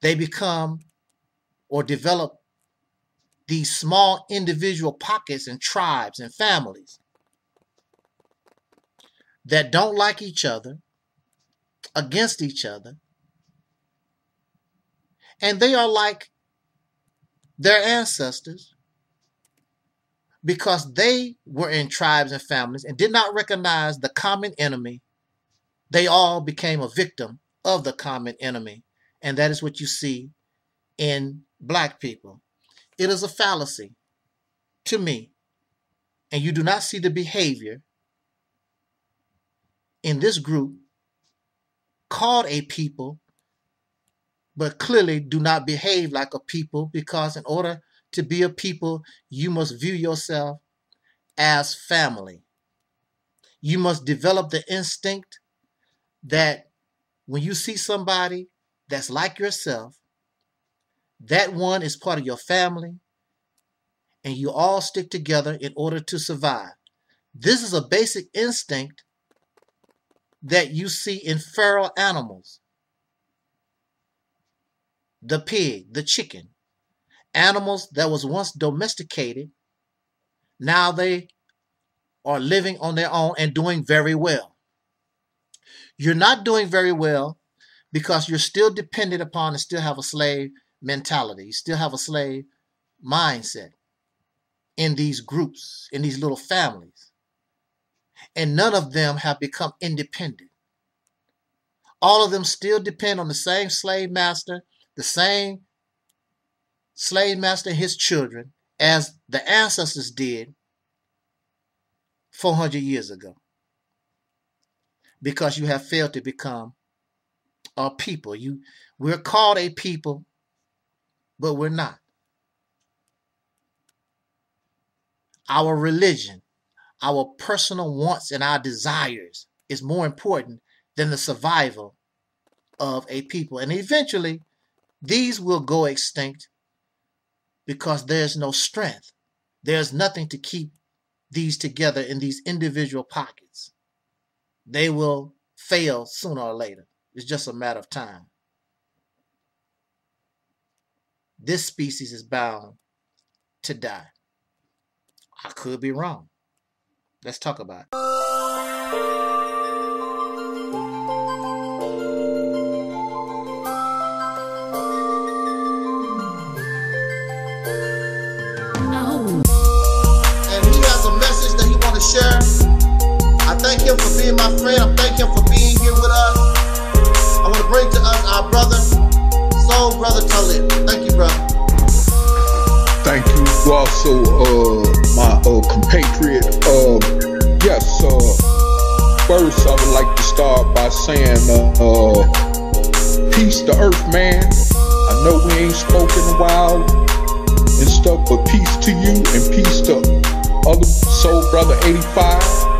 they become or develop these small individual pockets and tribes and families that don't like each other, against each other, and they are like their ancestors because they were in tribes and families and did not recognize the common enemy. They all became a victim of the common enemy. And that is what you see in black people. It is a fallacy to me. And you do not see the behavior in this group called a people, but clearly do not behave like a people because in order to be a people, you must view yourself as family. You must develop the instinct that when you see somebody that's like yourself, that one is part of your family, and you all stick together in order to survive. This is a basic instinct that you see in feral animals the pig, the chicken, animals that was once domesticated, now they are living on their own and doing very well. You're not doing very well because you're still dependent upon and still have a slave mentality. You still have a slave mindset in these groups, in these little families and none of them have become independent. All of them still depend on the same slave master, the same slave master his children as the ancestors did 400 years ago. Because you have failed to become a people. You we're called a people, but we're not. Our religion our personal wants and our desires is more important than the survival of a people. And eventually, these will go extinct because there's no strength. There's nothing to keep these together in these individual pockets. They will fail sooner or later. It's just a matter of time. This species is bound to die. I could be wrong. Let's talk about it. Him for being my friend. I thank him for being here with us. I want to bring to us our brother, Soul Brother Talib. Thank you, brother. Thank you also, uh, my uh, compatriot. Uh, yes, uh, first I would like to start by saying, uh, peace to Earth, man. I know we ain't spoken a while and stuff, but peace to you and peace to other Soul Brother 85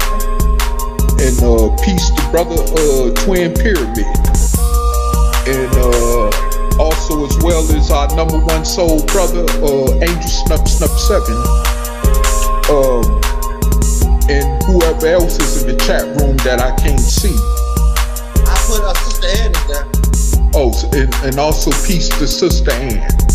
and uh, peace to Brother uh, Twin Pyramid. And uh, also as well as our number one soul brother, uh, Angel Snup Nup 7. Um, and whoever else is in the chat room that I can't see. I put uh, Sister Ann in there. Oh, and, and also peace to Sister Ann.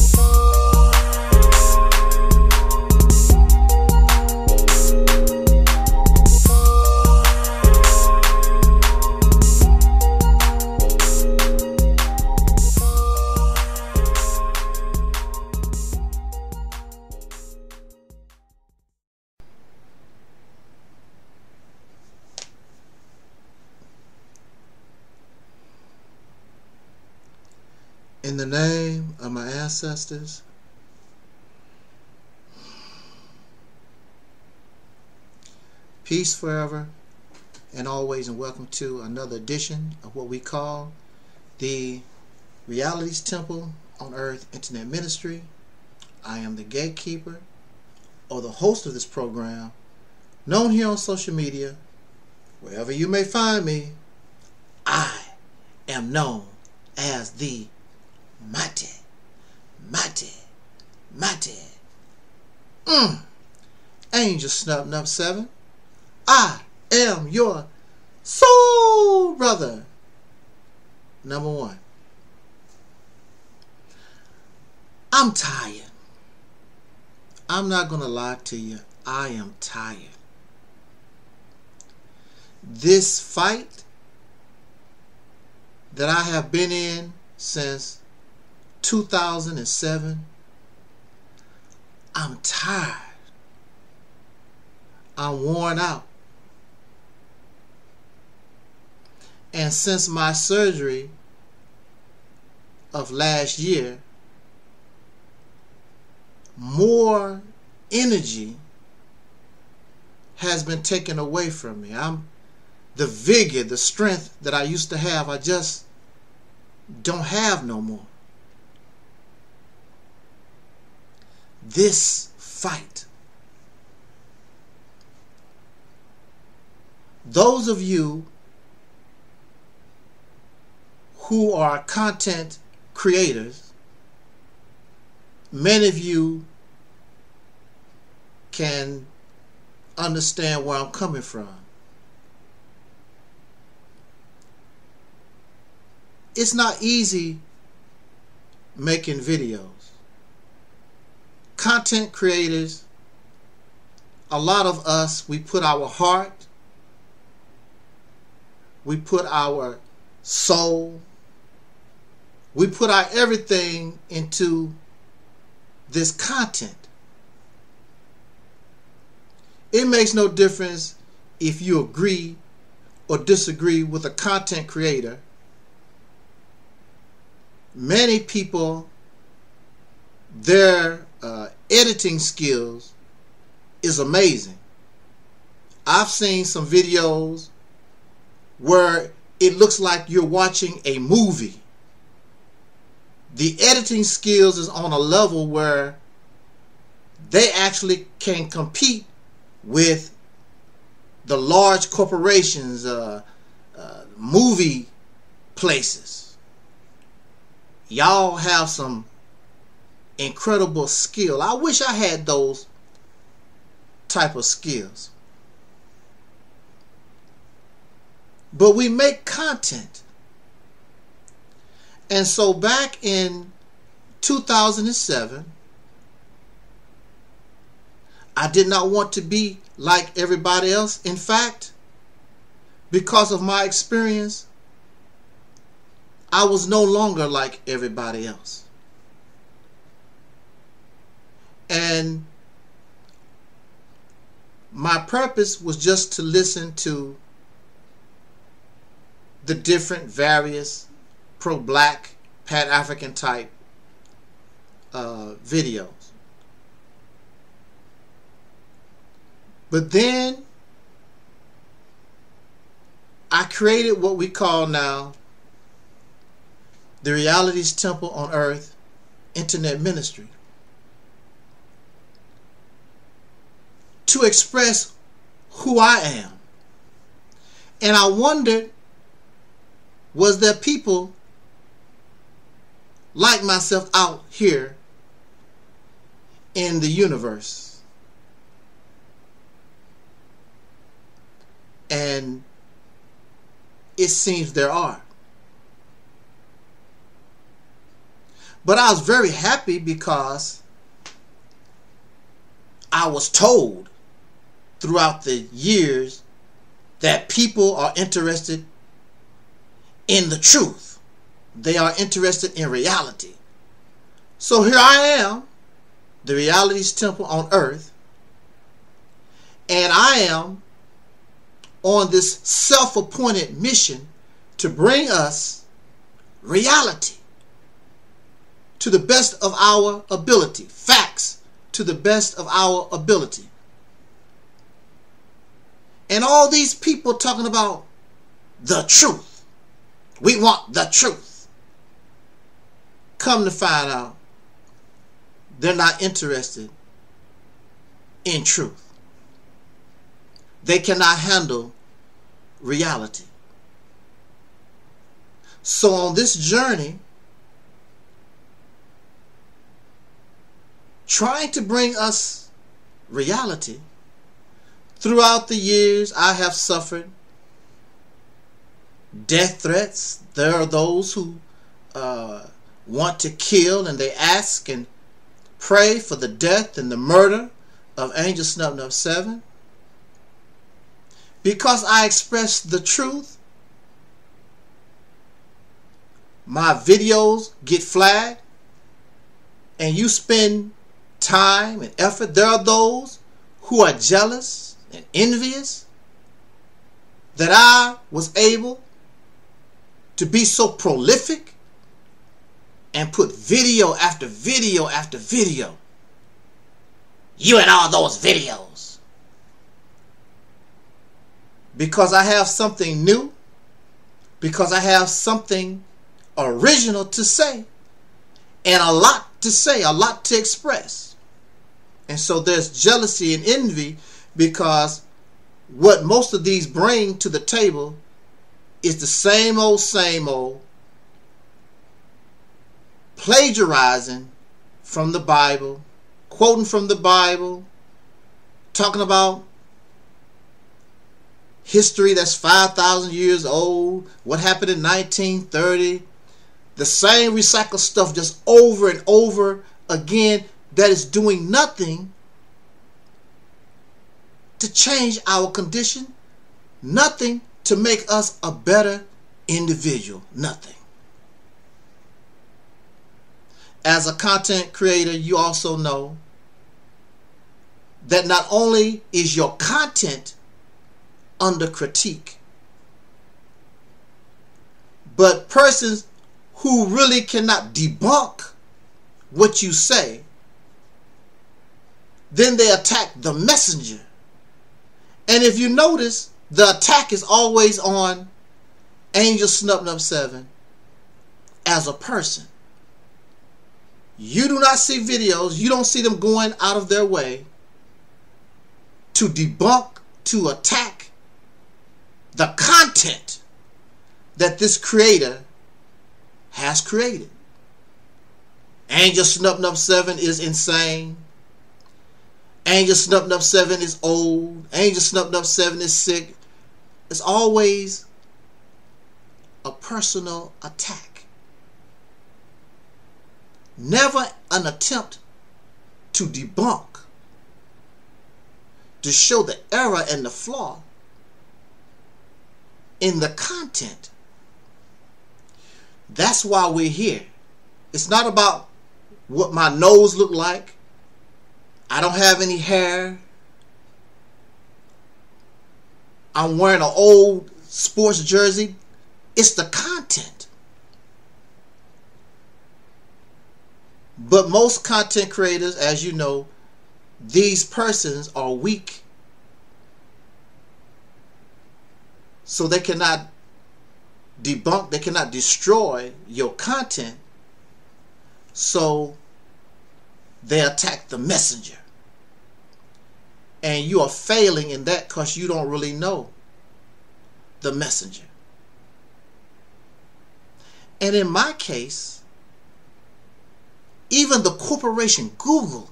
ancestors. Peace forever and always, and welcome to another edition of what we call the Reality's Temple on Earth Internet Ministry. I am the gatekeeper or the host of this program, known here on social media, wherever you may find me. I am known as the Mighty. Mighty, Mighty, mm, Angel Snup Nup 7. I am your soul brother. Number one. I'm tired. I'm not going to lie to you. I am tired. This fight that I have been in since 2007, I'm tired. I'm worn out. And since my surgery of last year, more energy has been taken away from me. I'm the vigor, the strength that I used to have, I just don't have no more. This fight. Those of you who are content creators, many of you can understand where I'm coming from. It's not easy making videos. Content creators, a lot of us, we put our heart, we put our soul, we put our everything into this content. It makes no difference if you agree or disagree with a content creator. Many people, their uh, editing skills is amazing. I've seen some videos where it looks like you're watching a movie the editing skills is on a level where they actually can compete with the large corporations, uh, uh, movie places. Y'all have some incredible skill. I wish I had those type of skills. But we make content. And so back in 2007, I did not want to be like everybody else. In fact, because of my experience, I was no longer like everybody else. And my purpose was just to listen to the different various pro-black, pan-African type uh, videos. But then I created what we call now the Reality's Temple on Earth Internet Ministry to express who I am. And I wondered was there people like myself out here in the universe. And it seems there are. But I was very happy because I was told throughout the years that people are interested in the truth. They are interested in reality. So here I am, the realities temple on earth, and I am on this self appointed mission to bring us reality to the best of our ability, facts to the best of our ability. All these people talking about the truth. We want the truth. Come to find out, they're not interested in truth. They cannot handle reality. So on this journey, trying to bring us reality, throughout the years I have suffered death threats. There are those who uh, want to kill and they ask and pray for the death and the murder of Angel Snub 7. Because I express the truth, my videos get flagged and you spend time and effort. There are those who are jealous and envious that I was able to be so prolific and put video after video after video. You and all those videos. Because I have something new, because I have something original to say, and a lot to say, a lot to express. And so there's jealousy and envy because what most of these bring to the table is the same old, same old plagiarizing from the Bible, quoting from the Bible, talking about history that's 5,000 years old, what happened in 1930, the same recycled stuff just over and over again that is doing nothing to change our condition, nothing to make us a better individual, nothing. As a content creator, you also know that not only is your content under critique, but persons who really cannot debunk what you say, then they attack the messenger. And if you notice, the attack is always on Angel Snub 7 as a person. You do not see videos, you don't see them going out of their way to debunk, to attack the content that this creator has created. Angel Snub 7 is insane. Angel Snub 7 is old. Angel Snub 7 is sick. It's always a personal attack. Never an attempt to debunk, to show the error and the flaw in the content. That's why we're here. It's not about what my nose looked like. I don't have any hair. I'm wearing an old sports jersey. It's the content. But most content creators, as you know, these persons are weak. So they cannot debunk, they cannot destroy your content. So they attack the messenger. And you are failing in that because you don't really know the messenger. And in my case, even the corporation Google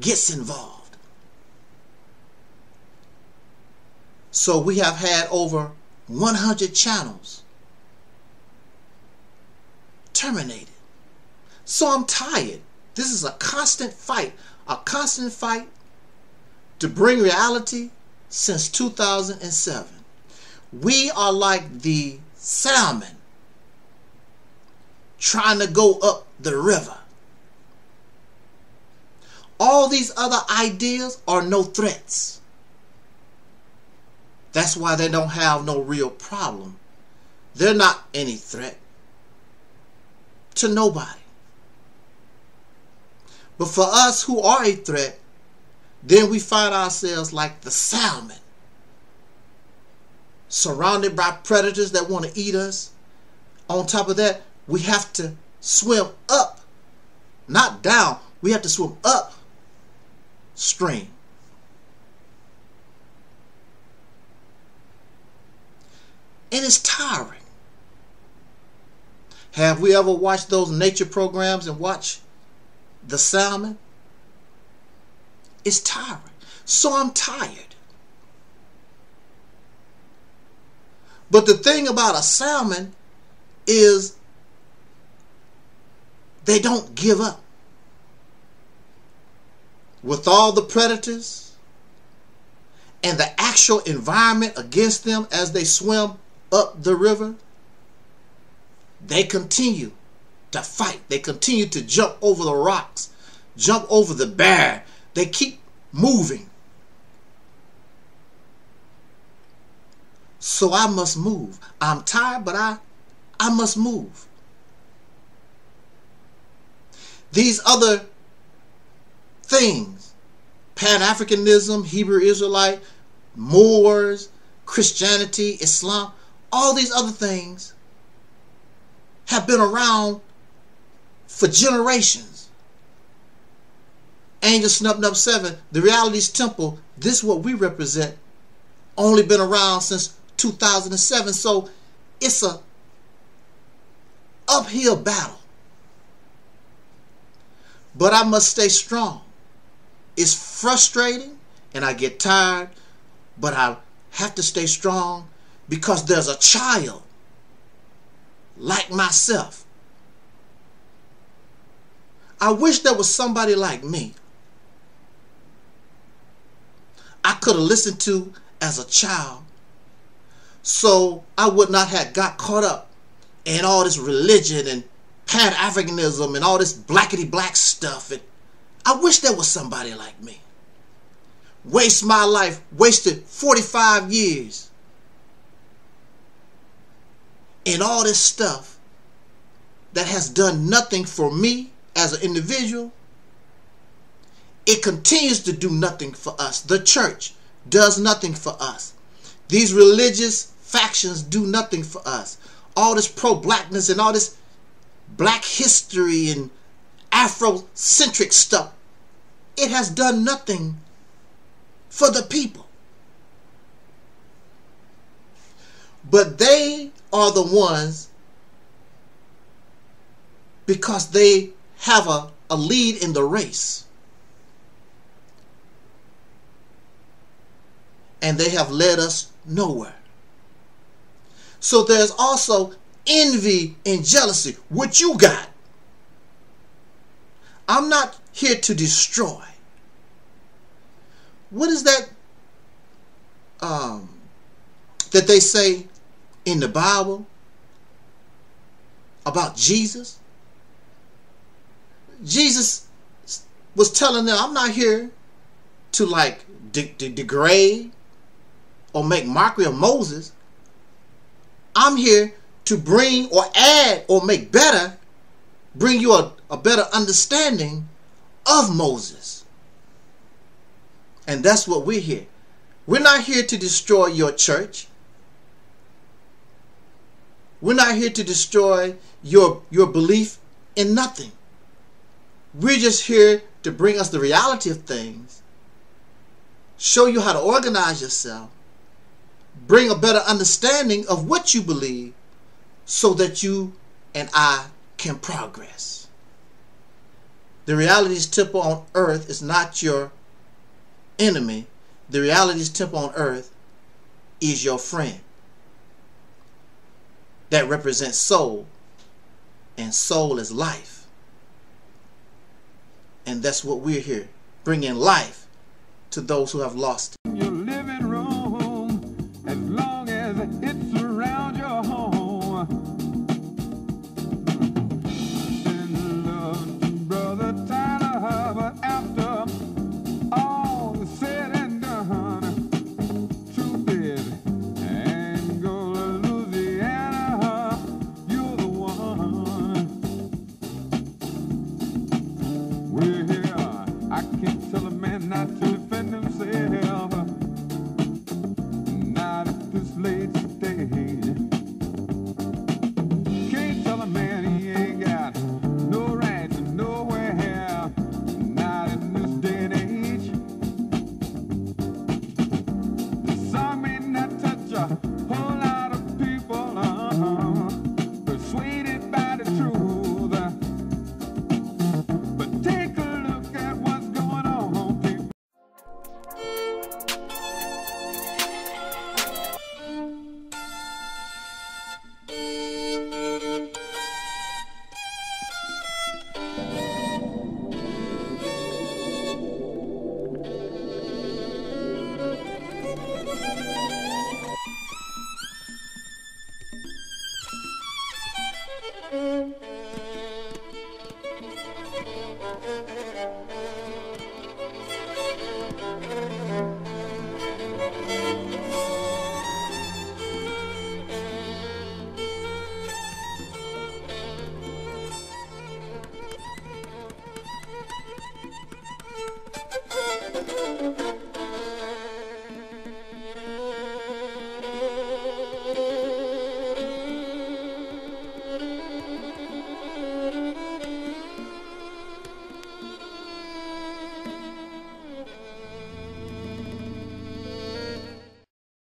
gets involved. So we have had over 100 channels terminated. So I'm tired. This is a constant fight, a constant fight to bring reality since 2007. We are like the salmon trying to go up the river. All these other ideas are no threats. That's why they don't have no real problem. They're not any threat to nobody. But for us who are a threat, then we find ourselves like the salmon surrounded by predators that want to eat us. On top of that, we have to swim up, not down. We have to swim up stream. And it's tiring. Have we ever watched those nature programs and watch the salmon? It's tiring. So I'm tired. But the thing about a salmon is they don't give up. With all the predators and the actual environment against them as they swim up the river, they continue to fight. They continue to jump over the rocks, jump over the bear. They keep moving. So I must move. I'm tired, but I I must move. These other things, Pan-Africanism, Hebrew Israelite, Moors, Christianity, Islam, all these other things have been around for generations. Angel Snup Nup 7, the Reality's Temple, this is what we represent, only been around since 2007. So it's a uphill battle. But I must stay strong. It's frustrating and I get tired, but I have to stay strong because there's a child like myself. I wish there was somebody like me I could have listened to as a child so I would not have got caught up in all this religion and Pan-Africanism and all this blackety black stuff. And I wish there was somebody like me. Waste my life, wasted 45 years in all this stuff that has done nothing for me as an individual. It continues to do nothing for us. The church does nothing for us. These religious factions do nothing for us. All this pro-blackness and all this black history and Afrocentric stuff, it has done nothing for the people. But they are the ones because they have a, a lead in the race. And they have led us nowhere. So there's also envy and jealousy. What you got? I'm not here to destroy. What is that um, that they say in the Bible about Jesus? Jesus was telling them, I'm not here to like de de degrade or make mockery of Moses. I'm here to bring or add or make better, bring you a, a better understanding of Moses. And that's what we're here. We're not here to destroy your church. We're not here to destroy your, your belief in nothing. We're just here to bring us the reality of things, show you how to organize yourself, bring a better understanding of what you believe so that you and I can progress. The realities temple on earth is not your enemy. The realities temple on earth is your friend. That represents soul. And soul is life. And that's what we're here. Bringing life to those who have lost it.